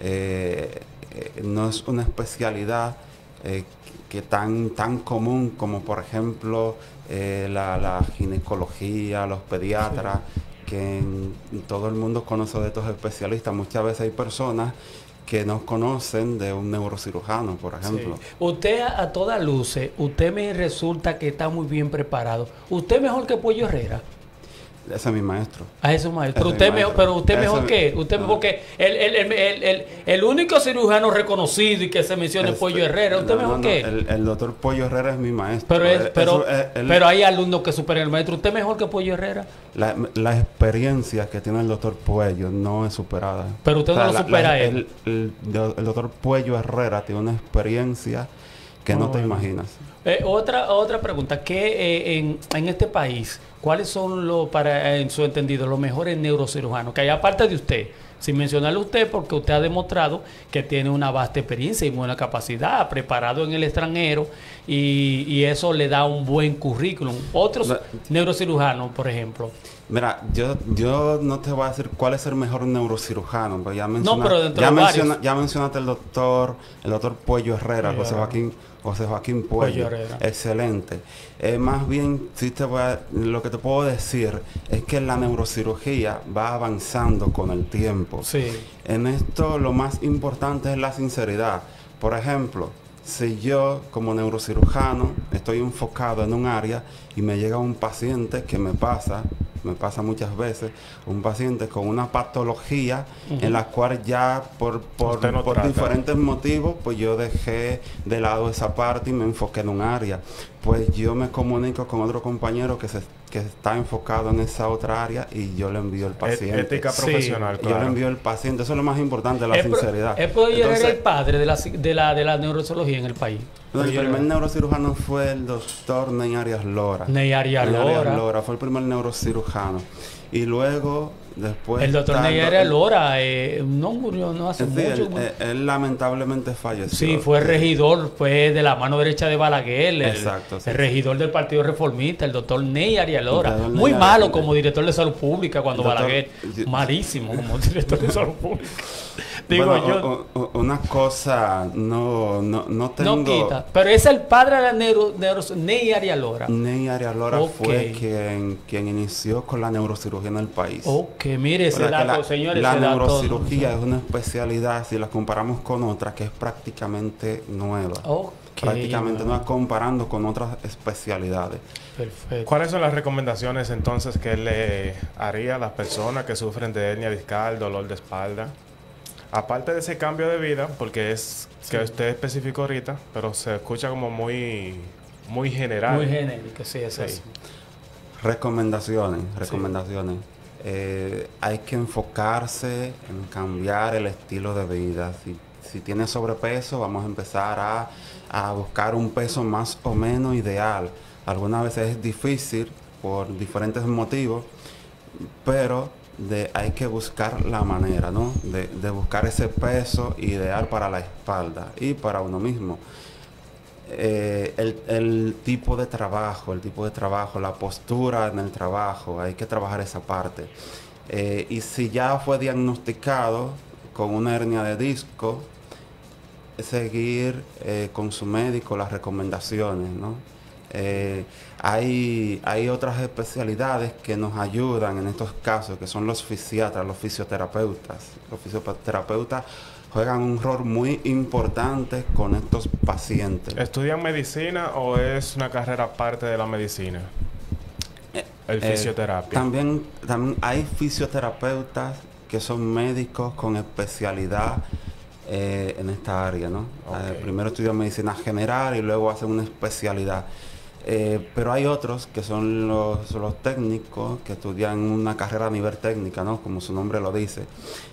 eh, eh, no es una especialidad eh, que tan, tan común como por ejemplo eh, la, la ginecología, los pediatras, que en, todo el mundo conoce de estos especialistas. Muchas veces hay personas que no conocen de un neurocirujano, por ejemplo. Sí. Usted a, a todas luces, usted me resulta que está muy bien preparado. Usted mejor que Pollo Herrera. Ese es mi maestro. A eso maestro. Pero usted maestro. mejor, pero usted Ese- mejor que, usted mejor que el, el, el, el, el- el único cirujano reconocido y que se menciona es Este, Pollo Herrera. ¿Usted mejor que? El, el doctor Pollo Herrera es mi maestro. pero es, pero, pero hay alumnos que superan al maestro. ¿Usted mejor que Pollo Herrera? La, experiencia que tiene el doctor Puello no es superada. Pero usted no lo supera él. El, el do- el doctor Puello Herrera tiene una experiencia que no te imaginas. Eh, otra otra pregunta, ¿qué eh, en, en este país, cuáles son los, para en su entendido, los mejores neurocirujanos? Que hay aparte de usted, sin mencionarle a usted, porque usted ha demostrado que tiene una vasta experiencia y buena capacidad, preparado en el extranjero, y, y eso le da un buen currículum. Otros No. neurocirujanos, por ejemplo. Mira, yo, yo no te voy a decir cuál es el mejor neurocirujano, pero ya, menciona- pero dentro ya, menciona- ya mencionaste el doctor, el doctor Puello Herrera, José. Joaquín, José Joaquín Puello excelente. Eh, más bien, sí te voy a- lo que te puedo decir es que la neurocirugía va avanzando con el tiempo. Sí. En esto lo más importante es la sinceridad. Por ejemplo, si yo como neurocirujano estoy enfocado en un área y me llega un paciente que me pasa, me pasa muchas veces, un paciente con una patología en la cual ya por, por, no por diferentes motivos, pues yo dejé de lado esa parte y me enfoqué en un área. Pues yo me comunico con otro compañero que, se, que está enfocado en esa otra área y yo le envío el paciente. Ética Sí. profesional, Yo le claro. envío el paciente, eso es lo más importante, la ¿Es pro- sinceridad. ¿Es Herrera Entonces, el padre de la, de la, de la neurociología en el país? no, el primer Herrera. neurocirujano fue el doctor Ney Arias Lora. Ney Arias Ney Lora. fue el primer neurocirujano. Y luego, después... el doctor Neyer doc- Lora eh, no murió no hace mucho. él, él- él lamentablemente falleció. Sí, fue Eh, regidor, fue de la mano derecha de Balaguer, el, Exacto, sí. el regidor del Partido Reformista, el doctor Ney. El doctor Muy malo como director de salud pública cuando doctor- Balaguer, malísimo como director de salud pública. Digo bueno, yo, o- o- una cosa, no, no, no tengo... no quita. Pero es el padre de la neuro, neuro- Ney Arialora. Ney Arias Lora Ok. fue quien, quien inició con la neurocirugía en el país. Ok, mire ese dato, la, señores. la neurocirugía es una especialidad, si la comparamos con otra, que es prácticamente nueva. Ok, prácticamente nueva comparando con otras especialidades. Perfecto. ¿Cuáles son las recomendaciones entonces que le haría a las personas que sufren de hernia discal, dolor de espalda? Aparte de ese cambio de vida, porque es que usted especificó ahorita, pero se escucha como muy, muy general. Muy genérico, sí, es Sí. eso. Recomendaciones, recomendaciones. Eh, hay que enfocarse en cambiar el estilo de vida. Si, si tiene sobrepeso, vamos a empezar a, a buscar un peso más o menos ideal. Algunas veces es difícil por diferentes motivos, pero de, hay que buscar la manera, ¿no? De, de buscar ese peso ideal para la espalda y para uno mismo. Eh, el, el tipo de trabajo, el tipo de trabajo, la postura en el trabajo, hay que trabajar esa parte. Eh, y si ya fue diagnosticado con una hernia de disco, seguir eh, con su médico las recomendaciones, ¿no? Eh, hay, hay otras especialidades que nos ayudan en estos casos, que son los fisiatras, los fisioterapeutas. Los fisioterapeutas juegan un rol muy importante con estos pacientes. ¿Estudian medicina o es una carrera aparte de la medicina? El Eh, fisioterapia. también, también hay fisioterapeutas que son médicos con especialidad eh, en esta área, ¿no? Eh, primero estudian medicina general y luego hacen una especialidad. Eh, pero hay otros que son los, técnicos que estudian una carrera a nivel técnica, ¿no? Como su nombre lo dice.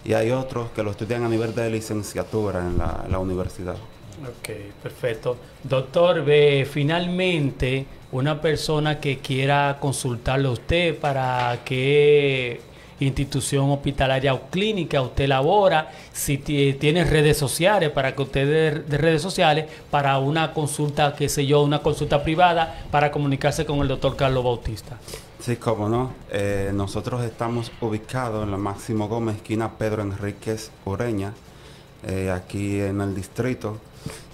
Y hay otros que lo estudian a nivel de licenciatura en la, universidad. Ok, perfecto. Doctor, ve, finalmente, una persona que quiera consultarle a usted para qué institución hospitalaria o clínica usted labora, si ti- tiene redes sociales, para que usted de, de redes sociales, para una consulta, qué sé yo, una consulta privada, para comunicarse con el doctor Carlos Bautista. Sí, cómo no. Eh, nosotros estamos ubicados en la Máximo Gómez, esquina Pedro Enríquez Ureña, eh, aquí en el distrito.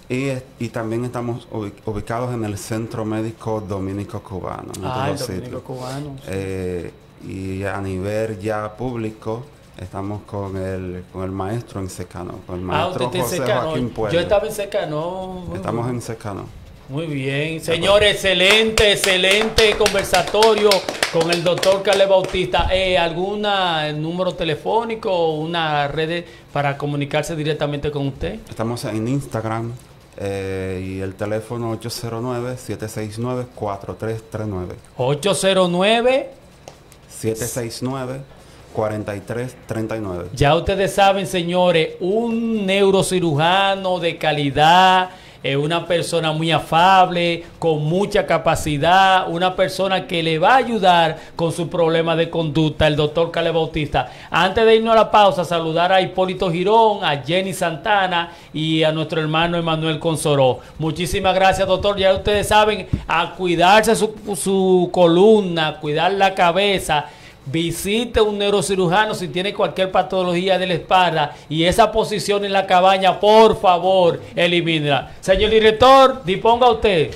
Y, también estamos ubi- ubicados en el Centro Médico Dominico Cubano. en Ah, el dominico cubano. sí. Eh, y a nivel ya público, estamos con el, con el maestro en Secano, con el Ah, usted maestro está en José Secano. Joaquín Puello. Yo estaba en Secano. Estamos en Secano. Muy bien, señor, excelente, excelente conversatorio con el doctor Carles Bautista. Eh, ¿Alguna eh, número telefónico o una red para comunicarse directamente con usted? Estamos en Instagram eh, y el teléfono 809-769-4339. 809, 769-4339. ya ustedes saben, señores, un neurocirujano de calidad, una persona muy afable, con mucha capacidad, una persona que le va a ayudar con su problema de conducta, el doctor Carles Bautista. Antes de irnos a la pausa, saludar a Hipólito Girón, a Jenny Santana y a nuestro hermano Emanuel Consoró. Muchísimas gracias, doctor. Ya ustedes saben, a cuidarse su, su columna, cuidar la cabeza. Visite un neurocirujano si tiene cualquier patología de la espalda y esa posición en la cabaña, por favor, elimínela. Señor director, disponga usted.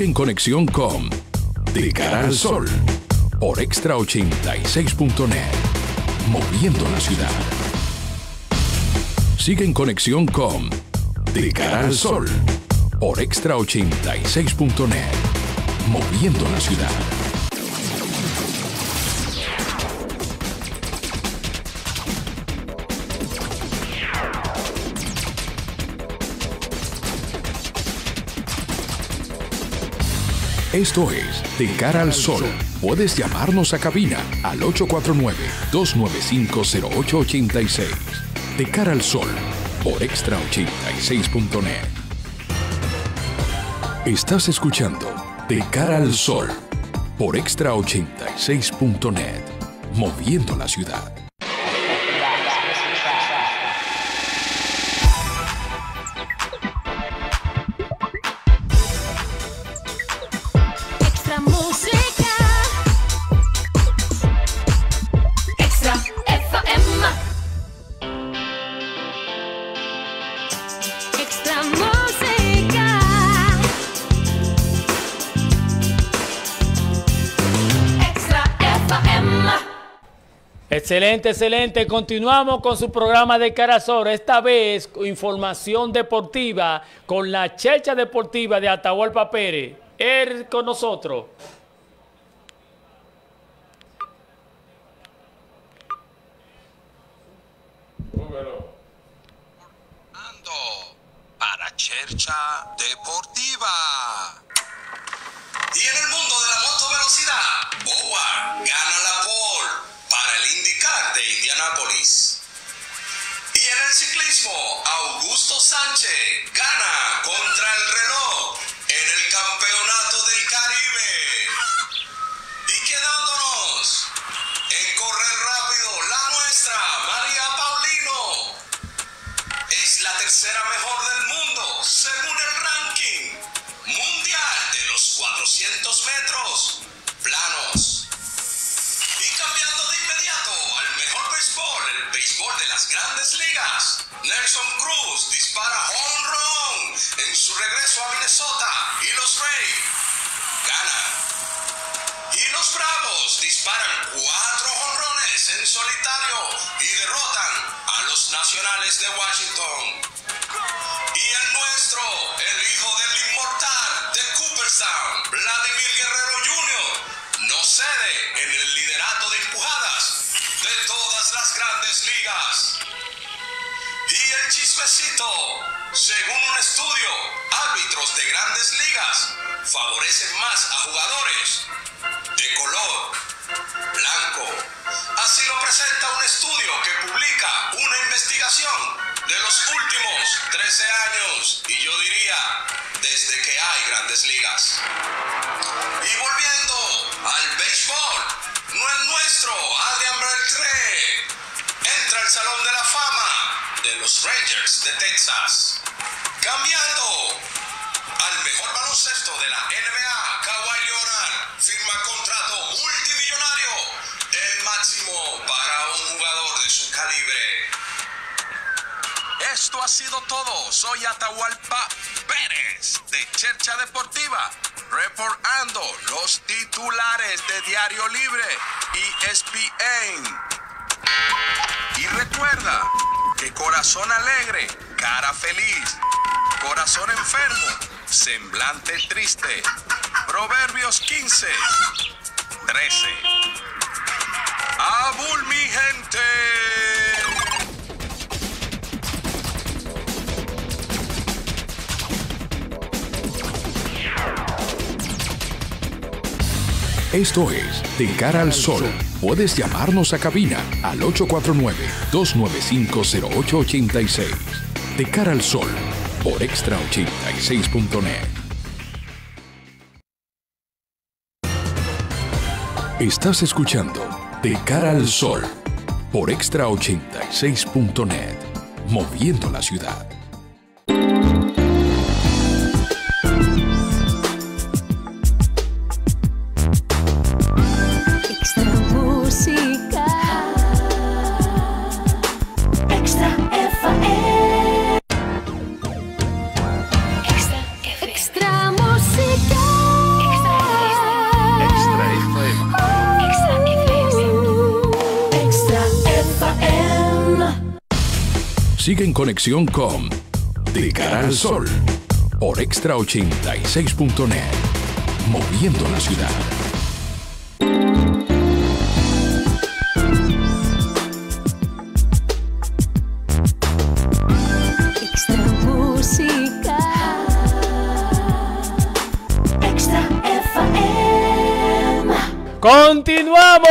Sigue en conexión con De Cara al Sol por Extra 86.net, moviendo la ciudad. Sigue en conexión con De Cara al Sol por Extra 86.net, moviendo la ciudad. Esto es De Cara al Sol. Puedes llamarnos a cabina al 849-295-0886. De Cara al Sol por Extra 86.net. Estás escuchando De Cara al Sol por Extra 86.net. Moviendo la ciudad. Excelente, excelente. Continuamos con su programa de Carazor. Esta vez información deportiva con la checha deportiva de Atahualpa Pérez. Él con nosotros. Ando para Chercha Deportiva. Y en el mundo de la motovelocidad, Howard gana la para el IndyCar de Indianápolis. Y en el ciclismo, Augusto Sánchez gana contra el reloj en el Campeonato del Caribe. Y quedándonos en correr rápido, la nuestra, María Paulino, es la tercera mejor del mundo según el ranking mundial de los 400 metros planos. De las grandes ligas, Nelson Cruz dispara home run en su regreso a Minnesota y los Rays ganan. Y los Bravos disparan cuatro jonrones en solitario y derrotan a los Nacionales de Washington. Y el nuestro, el hijo del inmortal de Cooperstown, según un estudio, árbitros de grandes ligas favorecen más a jugadores de color blanco. Así lo presenta un estudio que publica una investigación de los últimos 13 años y yo diría desde que hay grandes ligas. Y volviendo al béisbol, no es nuestro, Adrian Beltré, entra al Salón de la Fama de los Rangers de Texas. Cambiando al mejor baloncesto de la NBA, Kawhi Leonard firma contrato multimillonario, el máximo para un jugador de su calibre. Esto ha sido todo. Soy Atahualpa Pérez de Chercha Deportiva, reportando los titulares de Diario Libre y ESPN. Y recuerda que corazón alegre, cara feliz, corazón enfermo, semblante triste. Proverbios 15, 13. Abul mi gente. Esto es De Cara al Sol. Puedes llamarnos a cabina al 849-295-0886. De Cara al Sol por Extra 86.net. Estás escuchando De Cara al Sol por Extra 86.net. Moviendo la ciudad. Sigue en conexión con De Cara al Sol por Extra 86.net. Moviendo la ciudad. Continuamos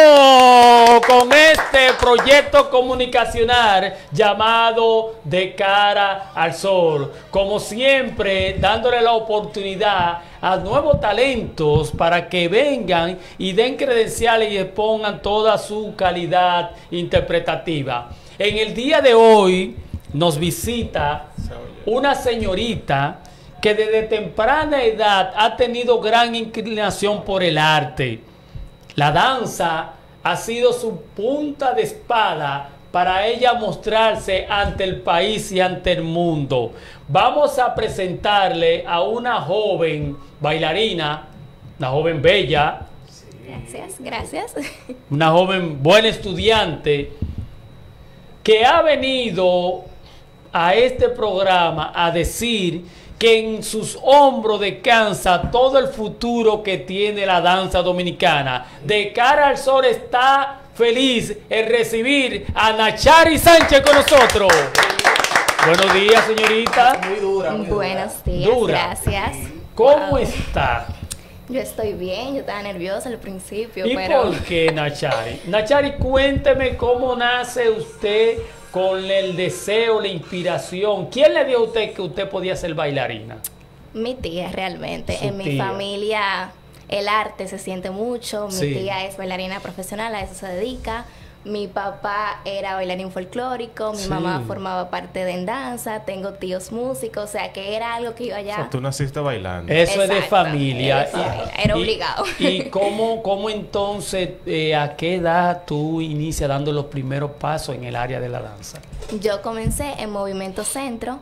con este proyecto comunicacional llamado De cara al sol. Como siempre, dándole la oportunidad a nuevos talentos para que vengan y den credenciales y expongan toda su calidad interpretativa. En el día de hoy nos visita una señorita que desde temprana edad ha tenido gran inclinación por el arte. La danza ha sido su punta de espada para ella mostrarse ante el país y ante el mundo. Vamos a presentarle a una joven bailarina, una joven bella, Gracias, gracias. una joven buena estudiante que ha venido a este programa a decir que en sus hombros descansa todo el futuro que tiene la danza dominicana. De cara al sol está feliz en recibir a Nachari Sánchez con nosotros. Buenos días, señorita. Muy dura, muy dura. Buenos días, Dura. gracias. ¿Cómo Wow. está? Yo estoy bien, yo estaba nerviosa al principio, ¿Y pero por qué, Nachari? Nachari, cuénteme cómo nace usted con el deseo, la inspiración. ¿Quién le dio a usted que usted podía ser bailarina? mi tía realmente, Su en mi familia el arte se siente mucho, mi Sí. tía es bailarina profesional, a eso se dedica. Mi papá era bailarín folclórico, mi Sí. mamá formaba parte de en danza, tengo tíos músicos, o sea que era algo que iba O allá. sea, tú naciste bailando. Eso es de Exacto, familia. es de familia, era Y- obligado. ¿Y cómo, cómo entonces, eh, a qué edad tú inicias dando los primeros pasos en el área de la danza? Yo comencé en Movimiento Centro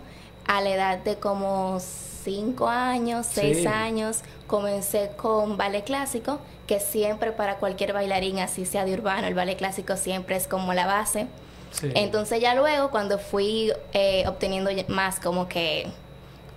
a la edad de como 5 años, 6 Sí. años. Comencé con ballet clásico, que siempre para cualquier bailarín, así sea de urbano, el ballet clásico siempre es como la base. Sí. Entonces ya luego, cuando fui eh, obteniendo más como que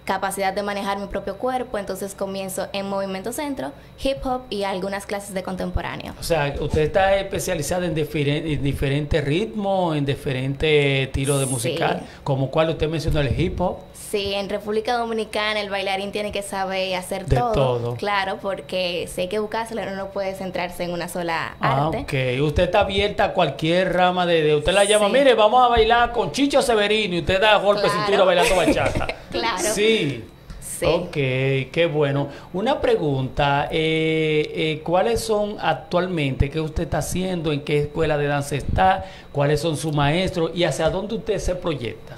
capacidad de manejar mi propio cuerpo, entonces comienzo en Movimiento Centro, hip hop y algunas clases de contemporáneo. O sea, usted está especializada en, en diferentes ritmos, en diferentes tiros de Sí. musical, como cual usted mencionó el hip hop. Sí, en República Dominicana el bailarín tiene que saber hacer De todo, todo. Claro, porque si hay que buscárselo, uno no puede centrarse en una sola Ah, arte. ok. Usted está abierta a cualquier rama de... de- usted la llama, Sí. mire, vamos a bailar con Chicho Severino y usted da golpe Claro. cintura bailando bachata. Claro. Sí. Sí. Ok, qué bueno. Una pregunta, eh, eh, ¿cuáles son actualmente, qué usted está haciendo, en qué escuela de danza está, cuáles son sus maestros y hacia dónde usted se proyecta?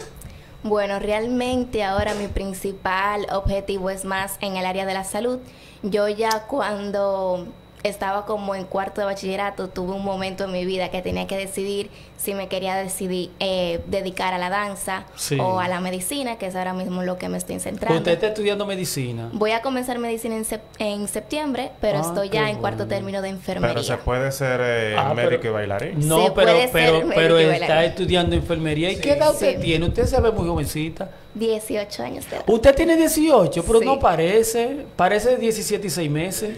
Bueno, realmente ahora mi principal objetivo es más en el área de la salud. Yo ya cuando estaba como en cuarto de bachillerato tuve un momento en mi vida que tenía que decidir si me quería decidir eh, dedicar a la danza Sí. o a la medicina, que es ahora mismo lo que me estoy centrando. Usted está estudiando medicina. Voy a comenzar medicina en, sep- en septiembre, pero Ah, estoy ya en cuarto bueno. término de enfermería. Pero se puede ser eh, Ah, médico pero- y bailarín. No, Se pero, puede ser pero, pero está bailarín. estudiando enfermería. ¿Y qué edad usted Sí. tiene? Usted se ve muy jovencita. 18 años de edad. Usted tiene 18, pero Sí. no parece. Parece 17 y 6 meses.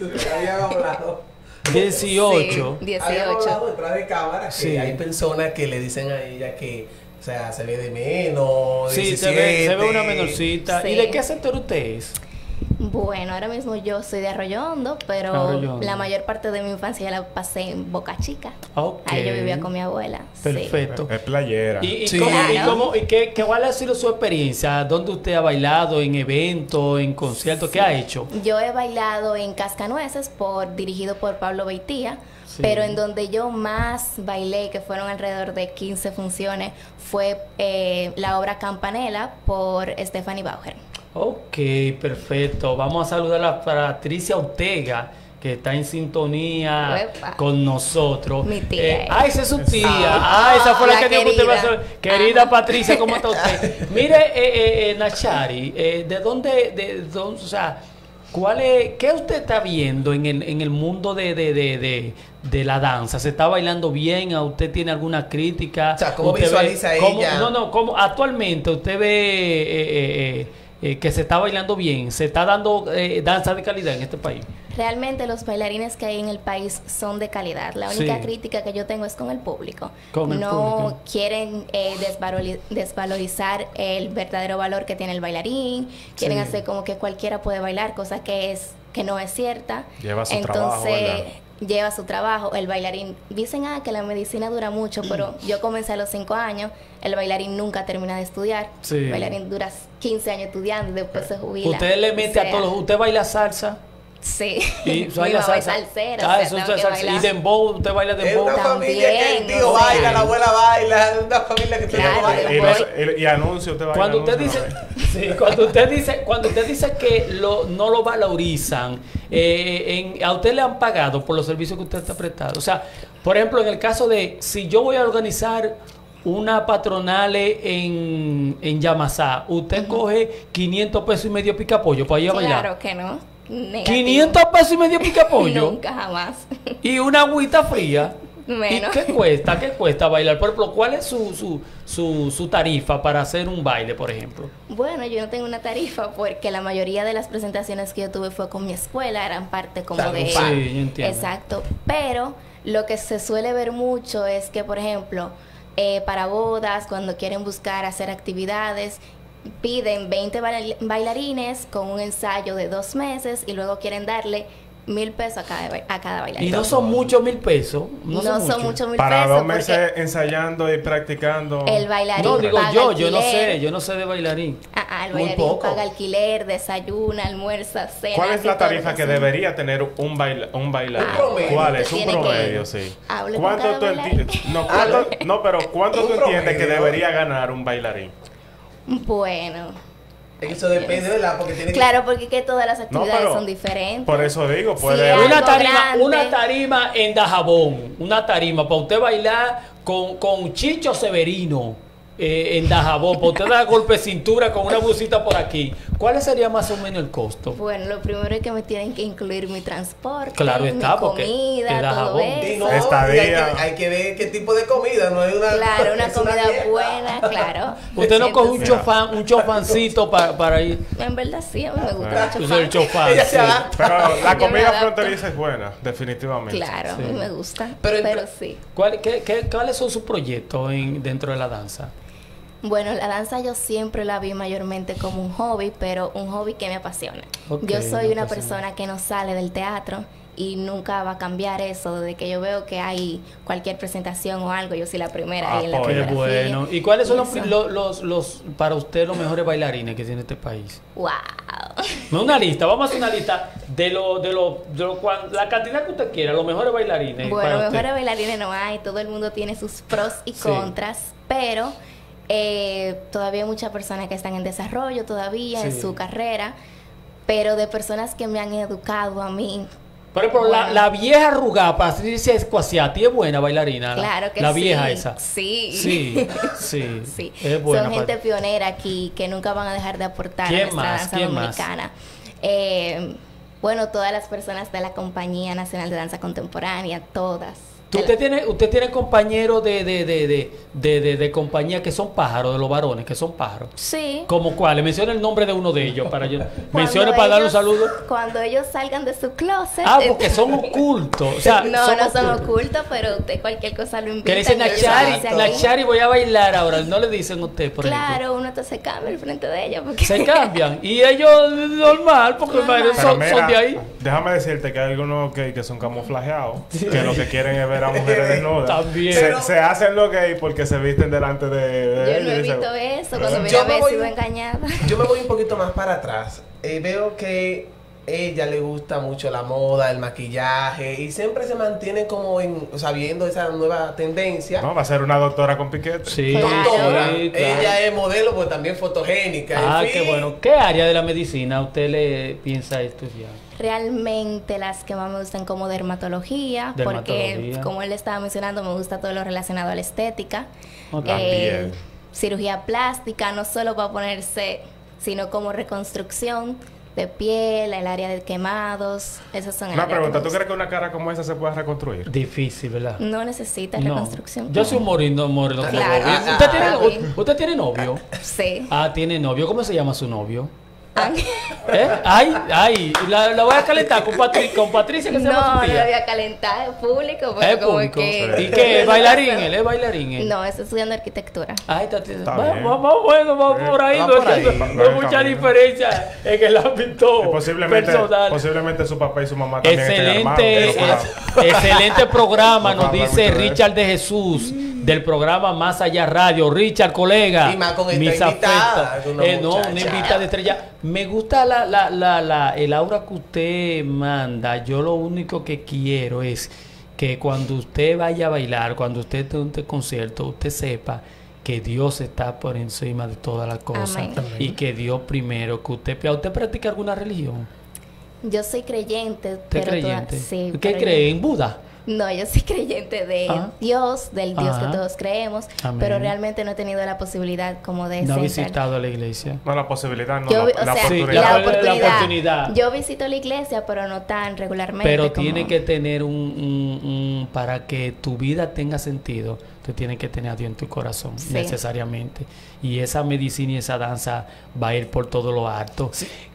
Habíamos hablado. 18. Sí, Habíamos 18. hablado detrás de cámara que Sí. hay personas que le dicen a ella que, o sea, se ve de menos. Sí, se ve, se ve una 17. menorcita. Sí. ¿Y de qué sector usted es? Bueno, ahora mismo yo soy de Arroyo Hondo, pero Arroyo Hondo. la mayor parte de mi infancia la pasé en Boca Chica. Ok. Ahí yo vivía con mi abuela. sí. Perfecto. Es playera. ¿Y, y Sí. cómo, y cómo- y qué, qué- cuál ha sido su experiencia? ¿Dónde usted ha bailado? ¿En eventos? ¿En conciertos? ¿Qué ha hecho? Yo he bailado en Cascanueces, por, dirigido por Pablo Beitía, Sí. pero en donde yo más bailé, que fueron alrededor de 15 funciones, fue eh, la obra Campanela por Stephanie Bauer. Ok, perfecto. Vamos a saludar a Patricia Ortega, que está en sintonía Uepa. con nosotros. Mi tía Eh, ah, esa es su tía. Ah, Ah, esa fue la, la que dijo que usted va a querida. Querida Ajá. Patricia, ¿cómo está usted? Mire, eh, eh, eh, Nachari, eh, ¿de dónde, de dónde, o sea, cuál es, qué usted está viendo en el, en el mundo de, de, de, de, de la danza? ¿Se está bailando bien? ¿A usted tiene alguna crítica? O sea, ¿cómo ¿Usted ve- visualiza cómo- ella? No, no, ¿cómo actualmente usted ve eh, que se está bailando bien? ¿Se está dando eh, danza de calidad en este país? Realmente los bailarines que hay en el país son de calidad. La única Sí. crítica que yo tengo es con el público. Con el no público. quieren eh, desvalori- desvalorizar el verdadero valor que tiene el bailarín. Quieren Sí. hacer como que cualquiera puede bailar, cosa que es que no es cierta. Lleva su Entonces. Lleva su trabajo, el bailarín, dicen ah, que la medicina dura mucho, pero yo comencé a los 5 años, el bailarín nunca termina de estudiar, Sí. el bailarín dura 15 años estudiando y después se jubila. Usted le mete O a todos. ¿Usted baila salsa? Sí. Y baila es salsa. salsera, Ah, eso es salsa. Y dembow, ¿usted baila Es dembow? una familia que el También, tío baila, la abuela baila, es una familia que Claro, baila. Y, anuncio, usted va a Cuando usted anuncio dice, sí, cuando usted dice, cuando usted dice que lo, no lo valorizan, eh, en- a usted le han pagado por los servicios que usted está prestando. O sea, por ejemplo, en el caso de si yo voy a organizar una patronal en, en Yamasá, usted coge 500 pesos y medio pica pollo para ir a bailar. Claro que no. Negativo. 500 pesos y medio pica pollo Nunca jamás. y una agüita fría. Menos. ¿Y qué cuesta? ¿Qué cuesta bailar? Por ejemplo, ¿cuál es su, su, su, su tarifa para hacer un baile, por ejemplo? Bueno, yo no tengo una tarifa porque la mayoría de las presentaciones que yo tuve fue con mi escuela, eran parte como Claro, de... Sí, yo entiendo. Exacto. Pero lo que se suele ver mucho es que, por ejemplo, eh, para bodas, cuando quieren buscar hacer actividades, piden 20 bail- bailarines con un ensayo de dos meses y luego quieren darle mil pesos a cada, ba- a cada bailarín. Y no son muchos mil pesos. No, No, son, son muchos. mil Para pesos dos meses ensayando y practicando. el bailarín No, digo paga yo, yo no alquiler. sé, yo no sé de bailarín. Ah, ah, el Muy bailarín poco. paga alquiler, desayuna, almuerza, cena. ¿Cuál es la tarifa que debería tener un, baila, un bailarín? Ah, promedio. ¿Cuál es? Un que- promedio, sí. ¿Cuánto tú entiendes? No, ¿cuánto- no, pero ¿cuánto tú entiendes que debería ganar un bailarín? Bueno, Es que Eso depende, ¿verdad? Porque tiene que... claro, porque que todas las actividades pero son diferentes. Por eso digo, puede Una tarima, una tarima en Dajabón, una tarima para usted bailar con, con Chicho Severino eh, en Dajabón, para usted dar golpe de cintura con una busita por aquí. ¿Cuál sería más o menos el costo? Bueno, lo primero es que me tienen que incluir mi transporte, Claro está, mi porque comida, te todo eso. no, hay, que, hay que ver qué tipo de comida, no es una... Claro, una comida buena, claro. Usted no coge un chofán, un chofancito para, para ir. En verdad sí, a mí me gusta. Usted el chofán. Ella se sí. adapta. Pero la comida fronteriza es buena, definitivamente. Claro, a mí me gusta, Pero pero, sí. ¿Cuál- qué- qué- ¿Cuáles son sus proyectos en, dentro de la danza? Bueno, la danza yo siempre la vi mayormente como un hobby, pero un hobby que me apasiona. Yo soy una apasiona. persona que no sale del teatro y nunca va a cambiar eso. Desde que yo veo que hay cualquier presentación o algo, yo soy la primera ahí en la. Qué primera bueno. fila. ¿Y cuáles son los, los, los, los- para usted los mejores bailarines que tiene este país? ¡Wow! No, Una lista, vamos a hacer una lista de lo, de lo, de lo cuan- la cantidad que usted quiera, los mejores bailarines. Bueno, para usted. mejores bailarines no hay, todo el mundo tiene sus pros y Sí. contras, pero eh, todavía hay muchas personas que están en desarrollo todavía Sí. en su carrera, pero de personas que me han educado a mí. Por ejemplo, la, Bueno. la vieja arrugada, Patricia Escuasiati, es buena bailarina. la- Claro que La sí. vieja esa. Sí. Sí, sí. Sí, Es buena. son gente pionera aquí que nunca van a dejar de aportar a ¿Quién nuestra más? danza dominicana. Eh, bueno, todas las personas de la Compañía Nacional de Danza Contemporánea, todas. ¿Tú- ¿Usted tiene, usted tiene compañeros de, de, de, de, de, de- de compañía que son pájaros, de los varones, que son pájaros? Sí. ¿Como cuáles? Menciona el nombre de uno de ellos para yo. Cuando Mencione para dar un saludo. Cuando ellos salgan de su closet. Ah, porque son ocultos. O sea, no, son no son ocultos. pero usted cualquier cosa lo invita. Que le dicen Nachari. Nachari, voy a bailar ahora. No le dicen a usted, por ejemplo. Claro, uno se cambia al frente de ellos. Porque... Se cambian. Y ellos normal, porque Normal. son, mira, son de ahí. déjame decirte que hay algunos gay que son camuflajeados, que lo que quieren es ver a mujeres desnudas. También. Se, hacen los gays porque se visten delante de, de Yo no he visto eso cuando me Yo me había voy- sido engañada. Yo me voy un poquito más para atrás. Eh, veo que ella le gusta mucho la moda, el maquillaje y siempre se mantiene como en, o sea, viendo esa nueva tendencia. No, va a ser una doctora con piquete. Sí. Doctora, sí, claro. ella es modelo, pues también fotogénica. en Ah, fin. qué bueno. ¿Qué área de la medicina usted le piensa estudiar? Realmente las que más me gustan como dermatología, Dermatología. porque como él estaba mencionando, me gusta todo lo relacionado a la estética. Ok. La piel. cirugía plástica, no solo para ponerse, sino como reconstrucción de piel, el área de quemados. Esas son Una pregunta, ¿tú crees que una cara como esa se puede reconstruir? Difícil, ¿verdad? No necesita No. reconstrucción. Yo soy un moreno. como Claro. Bobby. Ah, ¿Usted, ah, tiene, ah, ¿Usted tiene novio? Sí. Ah, tiene novio. ¿Cómo se llama su novio? Ángel. ¿Eh? Ay, ay, la, la voy a calentar con, Patri- con Patricia que se No, llama no tía. voy a calentar, es público, pero Es como público. que... ¿Y qué? ¿Es bailarín él? ¿Es bailarín él? No, estoy estudiando arquitectura. Ay, está, Está va- bien. va- va- bueno, vamos Eh, por ahí. va No, por es- ahí. no hay mucha camino. diferencia en el ámbito posiblemente, personal. posiblemente su papá y su mamá también estén Excelente, armados. ex- excelente programa, No nos dice Richard de Jesús del programa Más Allá Radio. Richard, colega. Y más con esta mis invitada, una Eh, no, una invitada de estrella. Me gusta la, la, la, la- el aura que usted manda. Yo lo único que quiero es que cuando usted vaya a bailar, cuando usted esté en un concierto, usted sepa que Dios está por encima de todas las cosas y que Dios primero, que usted, ¿usted practica alguna religión? Yo soy creyente, ¿Usted pero creyente? toda- sí, ¿Qué pero cree? yo- ¿En Buda? No, yo soy creyente de Ah. Dios, del Dios Ajá. que todos creemos, Amén. pero realmente no he tenido la posibilidad como de No ha sentar- visitado la iglesia. No, la posibilidad, no, Yo la, o la sea, Sí, oportunidad. la, la- oportunidad. la oportunidad. Yo visito la iglesia, pero no tan regularmente. Pero como- tiene que tener un, un- un- para que tu vida tenga sentido, tú tienes que tener a Dios en tu corazón, Sí. necesariamente. Y esa medicina y esa danza va a ir por todo lo alto.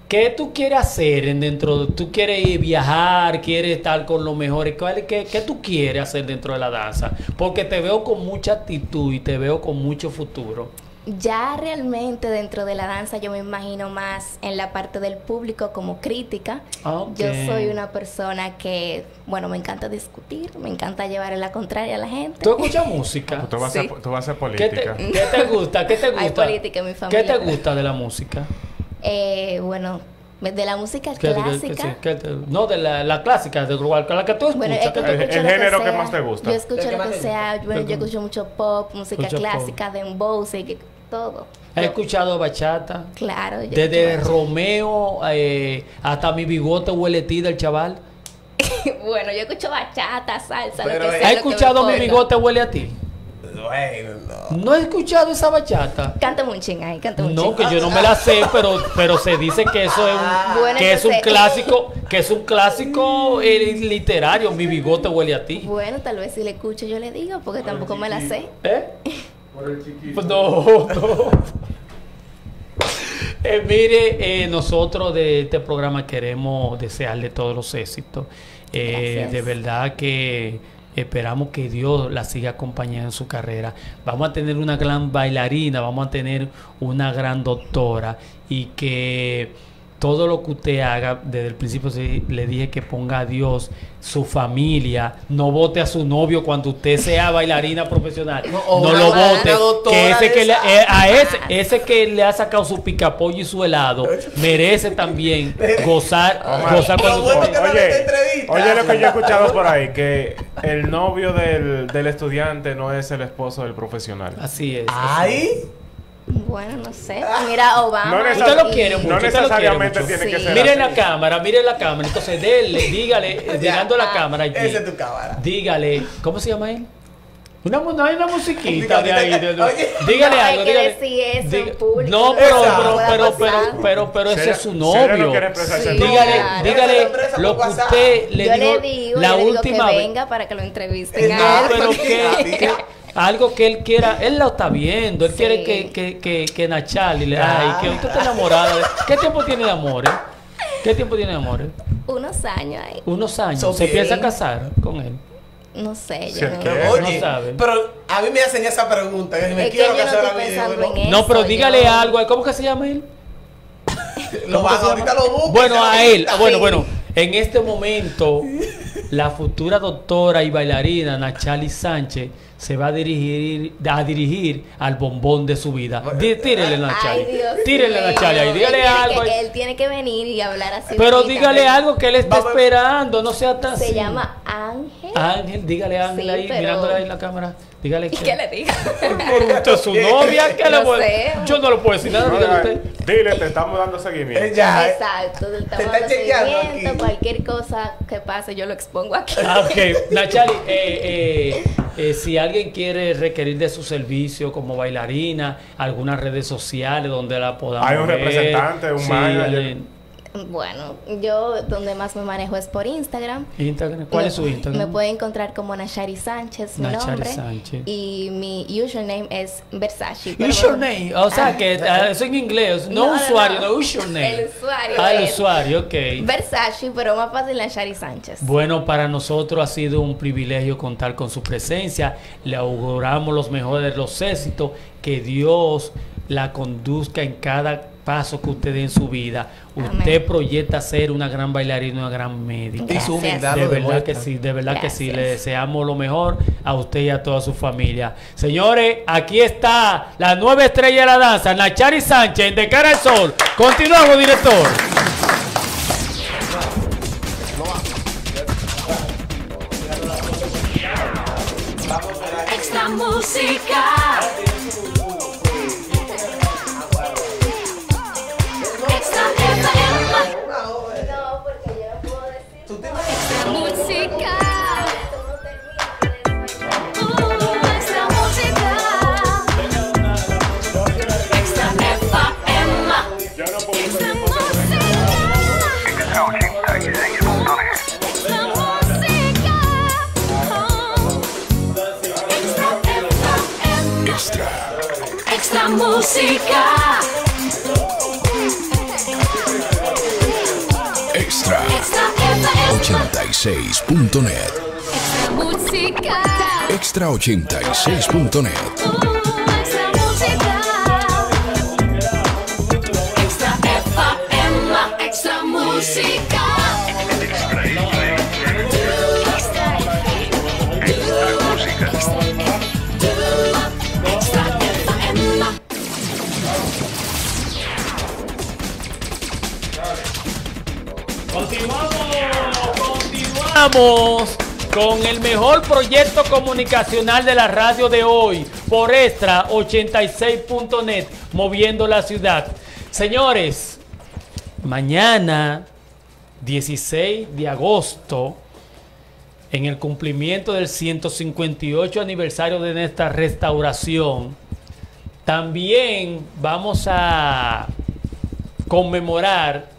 ¿Qué tú quieres hacer en dentro? de- ¿Tú quieres ir viajar? ¿Quieres estar con los mejores? ¿Cuál es- ¿Qué, qué tú quieres hacer dentro de la danza? Porque te veo con mucha actitud y te veo con mucho futuro. Ya realmente dentro de la danza yo me imagino más en la parte del público como crítica. Ah, ok. Yo soy una persona que, bueno, me encanta discutir, me encanta llevar la contraria a la gente. ¿Tú escuchas música? Tú vas, a Sí. tú vas a ¿Qué te, política. qué te gusta? ¿Qué te gusta? Hay política en mi ¿Qué familia. te gusta de la música? Eh, bueno, de la música ¿Qué- qué- qué- clásica. sí, qué te- no, de la, la clásica, de igual, la que tú escuchas. Bueno, es que ¿qué yo te- El- el género que sea. más te gusta. Yo escucho ¿El que lo que sea. Bueno, yo escucho mucho pop, música Escucha pop. clásica, dembow, sí, todo. ¿Has escuchado bachata? Claro. yo Desde Romeo eh, hasta mi bigote huele a ti del chaval. bueno, yo escucho bachata, salsa, Pero, lo que sea. ¿Has lo que me escuchado mi bigote huele a ti? Bueno, no. ¿No has escuchado esa bachata? Cántame un ching ahí, cántame un No, ching. que yo no me la sé, pero, pero se dice que eso es un, Bueno, que es un clásico, que es un clásico eh, literario. Mi bigote huele a ti. Bueno, tal vez si le escucho yo le digo, porque tampoco me la sé. ¿Eh? Pues no, no. Eh, mire, eh, nosotros de este programa queremos desearle todos los éxitos. Eh, Gracias. de verdad que esperamos que Dios la siga acompañando en su carrera. Vamos a tener una gran bailarina, vamos a tener una gran doctora y que todo lo que usted haga, desde el principio sí, le dije que ponga a Dios, su familia, no vote a su novio cuando usted sea bailarina profesional. No, o No, lo vote. Que ese que le- eh, a ese, ese que le ha sacado su picapollo y su helado merece también gozar, gozar cuando bueno entrevista. oye lo que yo he escuchado por ahí, que el novio del, del estudiante no es el esposo del profesional. Así es. Ay, Bueno, no sé. Mira, Obama. No Usted lo quiere mucho. No usted lo quiere necesariamente mucho. tiene que Sí. ser Mire la cámara, mire la cámara. Entonces, dele, dígale, mirando la cámara allí. esa es tu cámara. Dígale, ¿cómo se llama él? Una, hay una musiquita de ahí. de- de- Oye. dígale No, hay algo, que dígale. decir eso en Diga- público, No, pero, pero, pero, pero, pero, pero ese es su novio. Sí. Dígale, Claro. dígale lo que usted le yo dijo le digo, la yo le digo última que vez. venga para que lo entrevisten No, a él. pero porque- que, que- algo que él quiera, él lo está viendo, él Sí. quiere que, que, que, que Nachali le ay, que usted está enamorada. ¿Qué tiempo tiene de amores? ¿Qué tiempo tiene de amores? Unos años ahí. Unos años. So ¿Se piensa casar con él? No sé, yo no. que- Oye, no sabe. pero a mí me hacen esa pregunta. Que si me Es que quiero no casar estoy a mí, No, pero dígale yo- algo. ¿Cómo que se llama él? Lo ahorita lo busco. Bueno, a él. Bueno, bueno. En este momento, la futura doctora y bailarina Nachali Sánchez se va a dirigir a dirigir al bombón de su vida. Tírele a Nachali. Ay, Dios Tírele a mío. Nachali ahí. Dígale algo. que- él tiene que venir y hablar así. Pero dígale algo que él está Vamos. esperando. No sea tan Se así. llama Ángel. Ángel, dígale a Ángel Sí, ahí, pero- mirándole ahí en la cámara. Dígale ¿Y que. qué le digo? Por usted su novia. ¿Qué le sé. Yo no le puedo decir nada. Dígale usted. Dile, te estamos dando seguimiento. Ya, eh. Exacto, del está tamaño de chequeando seguimiento, aquí. cualquier cosa que pase, yo lo expongo aquí. Ah, ok. Nachali, eh, eh, eh, si alguien quiere requerir de su servicio como bailarina, algunas redes sociales donde la podamos Hay un ver. representante, un manager. Bueno, yo donde más me manejo es por Instagram. Instagram. ¿Cuál Me- es su Instagram? Me puede encontrar como Nashari Sánchez, mi Nachari nombre. Sánchez. Y mi username es Versace. Username, o sea Ah. que ah, eso en inglés, no, No, no, usuario, no. no, username. El usuario Ah, el usuario, ok. Versace, pero más fácil Nashari Sánchez. Bueno, para nosotros ha sido un privilegio contar con su presencia. Le auguramos los mejores los éxitos. Que Dios la conduzca en cada paso que usted dé en su vida. Usted Amén. proyecta ser una gran bailarina, una gran médica. Y su Gracias. humildad De lo verdad demuestra. que sí, de verdad que sí. Le deseamos lo mejor a usted y a toda su familia. Señores, aquí está la nueva estrella de la danza, Nachari Sánchez, de cara al sol. Continuamos, director. Extra música. Música. extra. Extra FM. 86.net. Extra música. Extra86.net. con el mejor proyecto comunicacional de la radio de hoy por Extra 86.net, moviendo la ciudad. Señores, mañana 16 de agosto, en el cumplimiento del 158 aniversario de esta restauración, también vamos a conmemorar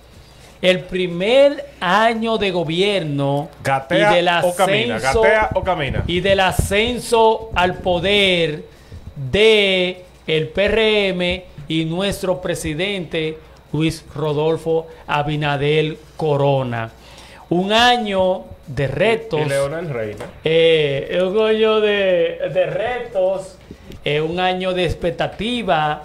el primer año de gobierno Gatea y del o camina, ascenso gatea o camina. y del ascenso al poder de el PRM y nuestro presidente Luis Rodolfo Abinadel Corona. Un año de retos. Y Leonel Reina. Eh, un año de, de retos, eh, un año de expectativa,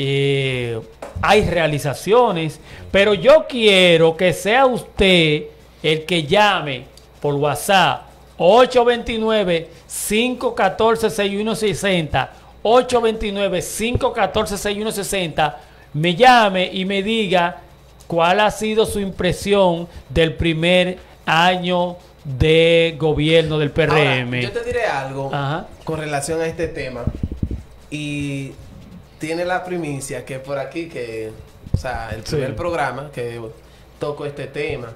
eh, hay realizaciones, pero yo quiero que sea usted el que llame por WhatsApp 829-514-6160, 829-514-6160, me llame y me diga cuál ha sido su impresión del primer año de gobierno del PRM. Ahora, yo te diré algo Ajá. con relación a este tema. Y tiene la primicia que por aquí, que, o sea, el Sí. primer programa que toco este tema.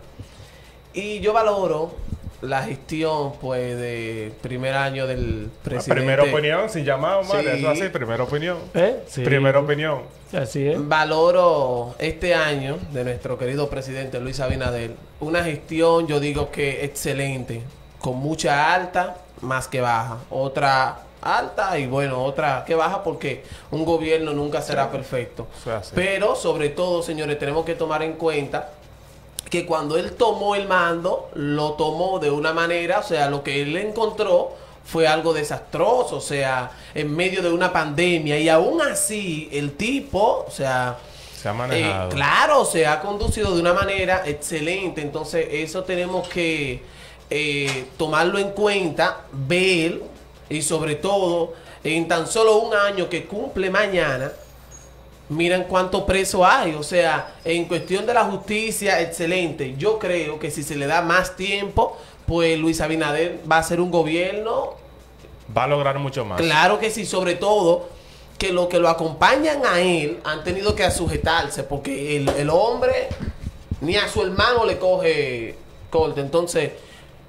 Y yo valoro la gestión, pues, de primer año del La presidente. primera opinión, sin llamado, man, Sí. eso así, primera opinión. ¿Eh? Sí. Primera opinión. Así es. Valoro este año de nuestro querido presidente Luis Abinader. Una gestión, yo digo que excelente, con mucha alta más que baja. Otra alta y bueno, otra que baja porque un gobierno nunca será perfecto. Pero sobre todo, señores, tenemos que tomar en cuenta que cuando él tomó el mando, lo tomó de una manera, o sea, lo que él encontró fue algo desastroso, o sea, en medio de una pandemia y aún así el tipo, o sea, Se ha eh, manejado. claro, se ha conducido de una manera excelente. Entonces, eso tenemos que eh, tomarlo en cuenta, ver y sobre todo, en tan solo un año que cumple mañana, miren cuánto preso hay. O sea, en cuestión de la justicia, excelente. Yo creo que si se le da más tiempo, pues Luis Abinader va a ser un gobierno Va a lograr mucho más. Claro que sí, sobre todo que los que lo acompañan a él han tenido que sujetarse porque el, el hombre ni a su hermano le coge corte. Entonces,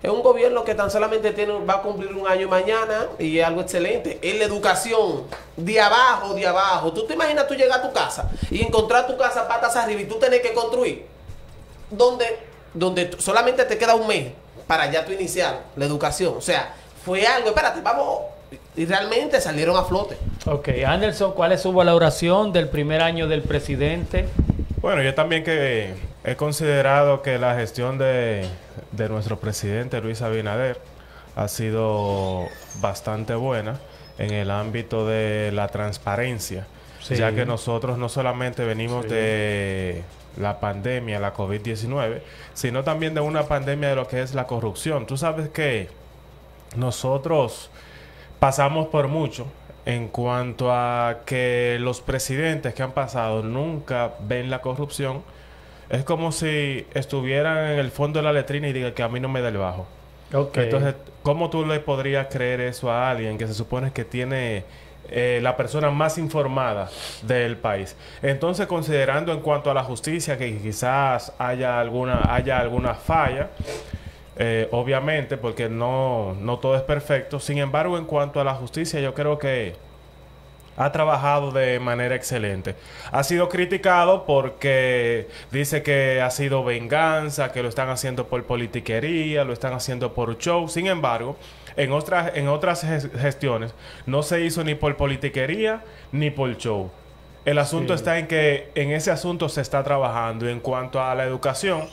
es un gobierno que tan solamente tiene, va a cumplir un año mañana y es algo excelente. En la educación, de abajo, de abajo. ¿Tú te imaginas tú llegar a tu casa y encontrar tu casa patas arriba y tú tener que construir? donde, donde solamente te queda un mes para ya tú iniciar la educación. O sea, fue algo, espérate, vamos. Y realmente salieron a flote. Ok, Anderson, ¿cuál es su valoración del primer año del presidente? Bueno, yo también que he considerado que la gestión de, de nuestro presidente Luis Abinader ha sido bastante buena en el ámbito de la transparencia, Sí. ya que nosotros no solamente venimos Sí. de la pandemia, la COVID-19, sino también de una pandemia de lo que es la corrupción. Tú sabes que nosotros pasamos por mucho en cuanto a que los presidentes que han pasado nunca ven la corrupción. Es como si estuvieran en el fondo de la letrina y digan que a mí no me da el bajo. Ok. Entonces, ¿cómo tú le podrías creer eso a alguien que se supone que tiene eh, la persona más informada del país? Entonces, considerando en cuanto a la justicia que quizás haya alguna, haya alguna falla, eh, obviamente, porque no, no todo es perfecto. Sin embargo, en cuanto a la justicia, yo creo que ha trabajado de manera excelente. Ha sido criticado porque dice que ha sido venganza, que lo están haciendo por politiquería, lo están haciendo por show. Sin embargo, en otras, en otras ges- gestiones no se hizo ni por politiquería ni por show. El asunto Sí. está en que en ese asunto se está trabajando. Y en cuanto a la educación,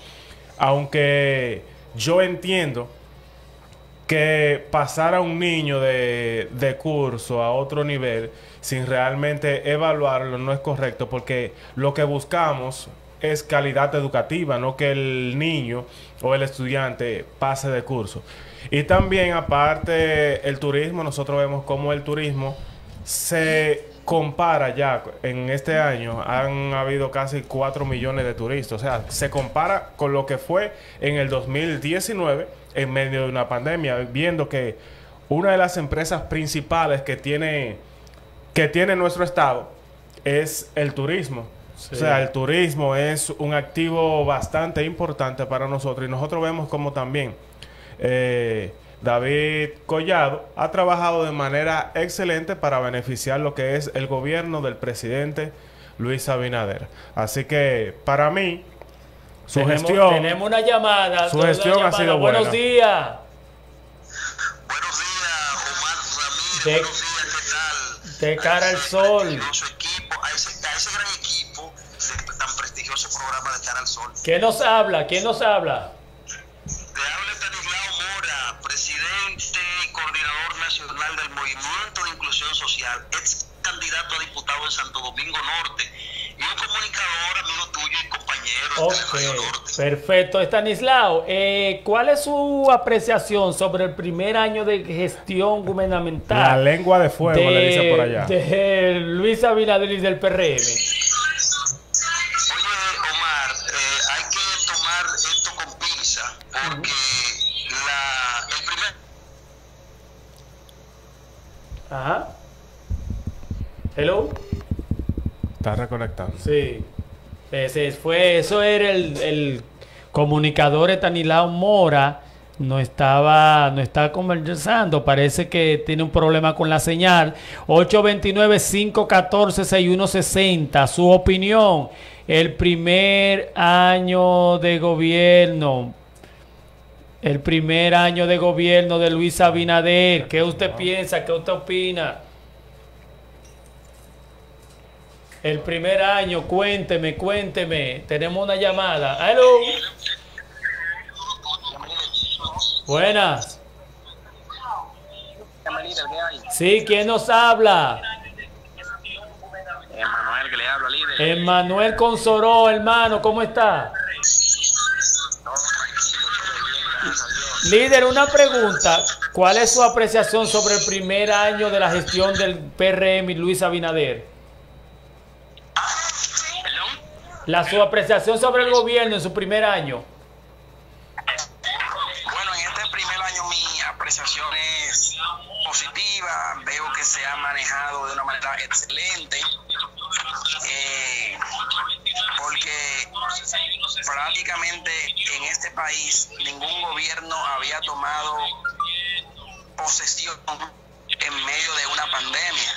aunque yo entiendo que pasar a un niño de, de curso a otro nivel sin realmente evaluarlo no es correcto porque lo que buscamos es calidad educativa, no que el niño o el estudiante pase de curso. Y también aparte el turismo, nosotros vemos cómo el turismo se compara ya en este año han habido casi 4 millones de turistas, o sea, se compara con lo que fue en el 2019 en medio de una pandemia, viendo que una de las empresas principales que tiene que tiene nuestro estado es el turismo. Sí. O sea, el turismo es un activo bastante importante para nosotros y nosotros vemos como también eh, David Collado ha trabajado de manera excelente para beneficiar lo que es el gobierno del presidente Luis Abinader. Así que para mí, su tenemos, gestión... tenemos una llamada. su gestión ha sido Buenos buena. días. Buenos días, Omar Ramírez. De- Buenos días, ¿qué tal? de cara A al sol. equipo, a ese, a ese gran equipo, ese tan prestigioso programa de cara al sol. ¿Quién nos habla? ¿Quién nos habla? Te habla Stanislao Mora, presidente y coordinador nacional del Movimiento de Inclusión Social, ex candidato a diputado en Santo Domingo Norte y un comunicador, amigo tuyo y compañero Norte. perfecto. Estanislao, eh, ¿cuál es su apreciación sobre el primer año de gestión gubernamental? La lengua de fuego, de, le dice por allá. de Luis Abinader y del PRM. Oye, Omar, eh, hay que tomar esto con pinza porque la, el primer Ajá. Hello. Está reconectando. Sí. Ese fue, eso era el, el comunicador Estanislao Mora. No estaba, no estaba conversando. Parece que tiene un problema con la señal. 829-514-6160. Su opinión. El primer año de gobierno. El primer año de gobierno de Luis Abinader. ¿Qué usted piensa? ¿Qué usted opina? El primer año, cuénteme, cuénteme. Tenemos una llamada. Hello. Buenas. Sí, ¿quién nos habla? Emanuel que le habla, líder. Emmanuel Consoró, hermano, ¿cómo está? Líder, una pregunta. ¿Cuál es su apreciación sobre el primer año de la gestión del PRM y Luis Abinader? La su apreciación sobre el gobierno en su primer año. Bueno, en este primer año mi apreciación es positiva. Veo que se ha manejado de una manera excelente. Eh, porque prácticamente en este país ningún gobierno había tomado posesión en medio de una pandemia.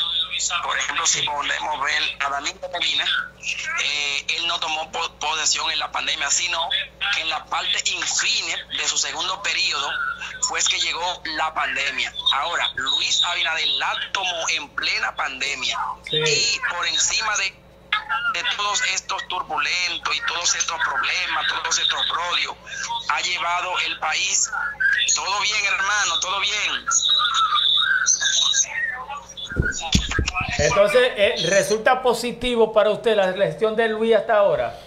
por ejemplo, si podemos ver a Danilo Medina, eh, él no tomó po- posesión en la pandemia, sino que en la parte infine de su segundo periodo fue que llegó la pandemia. Ahora, Luis Abinader la tomó en plena pandemia Sí. y por encima de de todos estos turbulentos y todos estos problemas, todos estos rodios, ha llevado el país. Todo bien, hermano, todo bien. Entonces, eh, ¿resulta positivo para usted la gestión de Luis hasta ahora?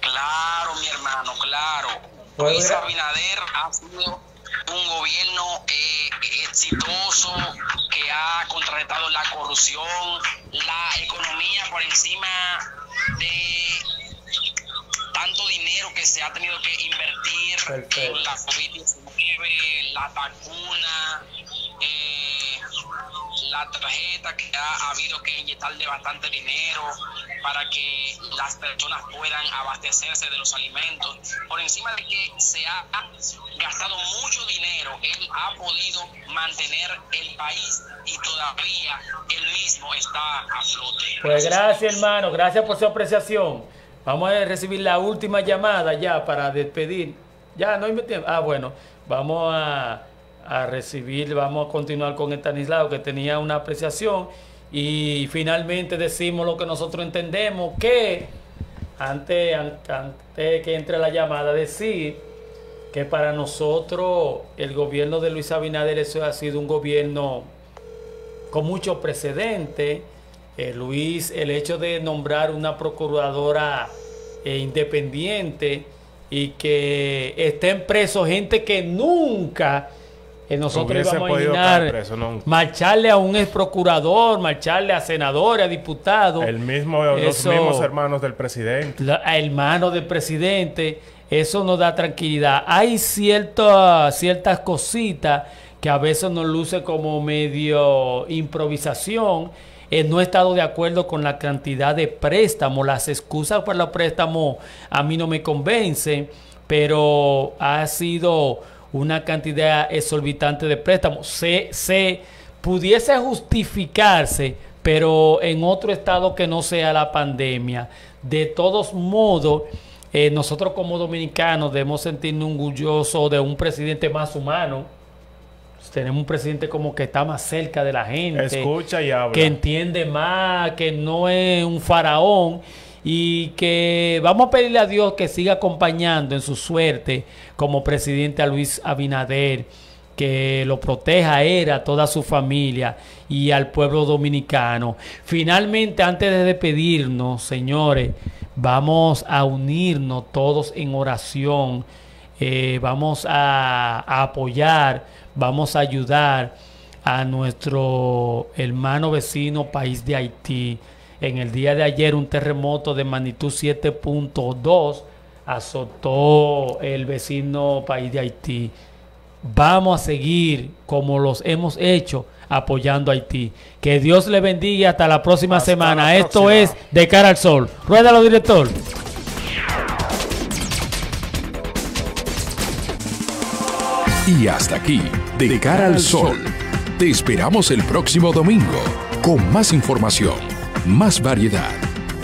Claro, mi hermano, claro. Luis. Abinader ha sido un gobierno eh, exitoso que ha contrarrestado la corrupción, la economía por encima de tanto dinero que se ha tenido que invertir Perfecto. en la COVID-19, la vacuna, eh, la tarjeta que ha habido que inyectarle bastante dinero para que las personas puedan abastecerse de los alimentos. Por encima de que se ha gastado mucho dinero, él ha podido mantener el país y todavía él mismo está a flote. Pues gracias, hermano. Gracias por su apreciación. Vamos a recibir la última llamada ya para despedir. Ya, no hay tiempo. Ah, bueno, vamos a, a recibir, vamos a continuar con Estanislao, que tenía una apreciación. Y finalmente decimos lo que nosotros entendemos, que antes, an- antes que entre la llamada, decir que para nosotros el gobierno de Luis Abinader eso ha sido un gobierno con muchos precedentes. Eh, Luis, el hecho de nombrar una procuradora eh, independiente y que estén presos gente que nunca eh, nosotros íbamos a imaginar preso, nunca. marcharle a un ex procurador, marcharle a senadores, a diputados. El mismo, los mismos hermanos del presidente. la- a hermano del presidente, eso nos da tranquilidad. Hay ciertas ciertas cositas que a veces nos luce como medio improvisación. Eh, no he estado de acuerdo con la cantidad de préstamos. Las excusas por los préstamos a mí no me convencen, pero ha sido una cantidad exorbitante de préstamos. Se, se pudiese justificarse, pero en otro estado que no sea la pandemia. De todos modos, eh, nosotros como dominicanos debemos sentirnos orgullosos de un presidente más humano. Tenemos un presidente como que está más cerca de la gente Escucha y habla. que entiende más, que no es un faraón y que vamos a pedirle a Dios que siga acompañando en su suerte como presidente a Luis Abinader, que lo proteja a él, a toda su familia y al pueblo dominicano. Finalmente, antes de despedirnos, señores, vamos a unirnos todos en oración. Eh, vamos a, a apoyar, vamos a ayudar a nuestro hermano vecino país de Haití. En el día de ayer un terremoto de magnitud 7.2 azotó el vecino país de Haití. Vamos a seguir como los hemos hecho apoyando a Haití. Que Dios le bendiga hasta la próxima Hasta semana. la Esto próxima. es De Cara al Sol. Ruédalo, director. Y hasta aquí, de cara al sol. Te esperamos el próximo domingo con más información, más variedad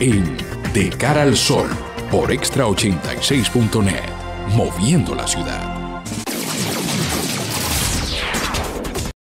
en De cara al sol por extra86.net, moviendo la ciudad.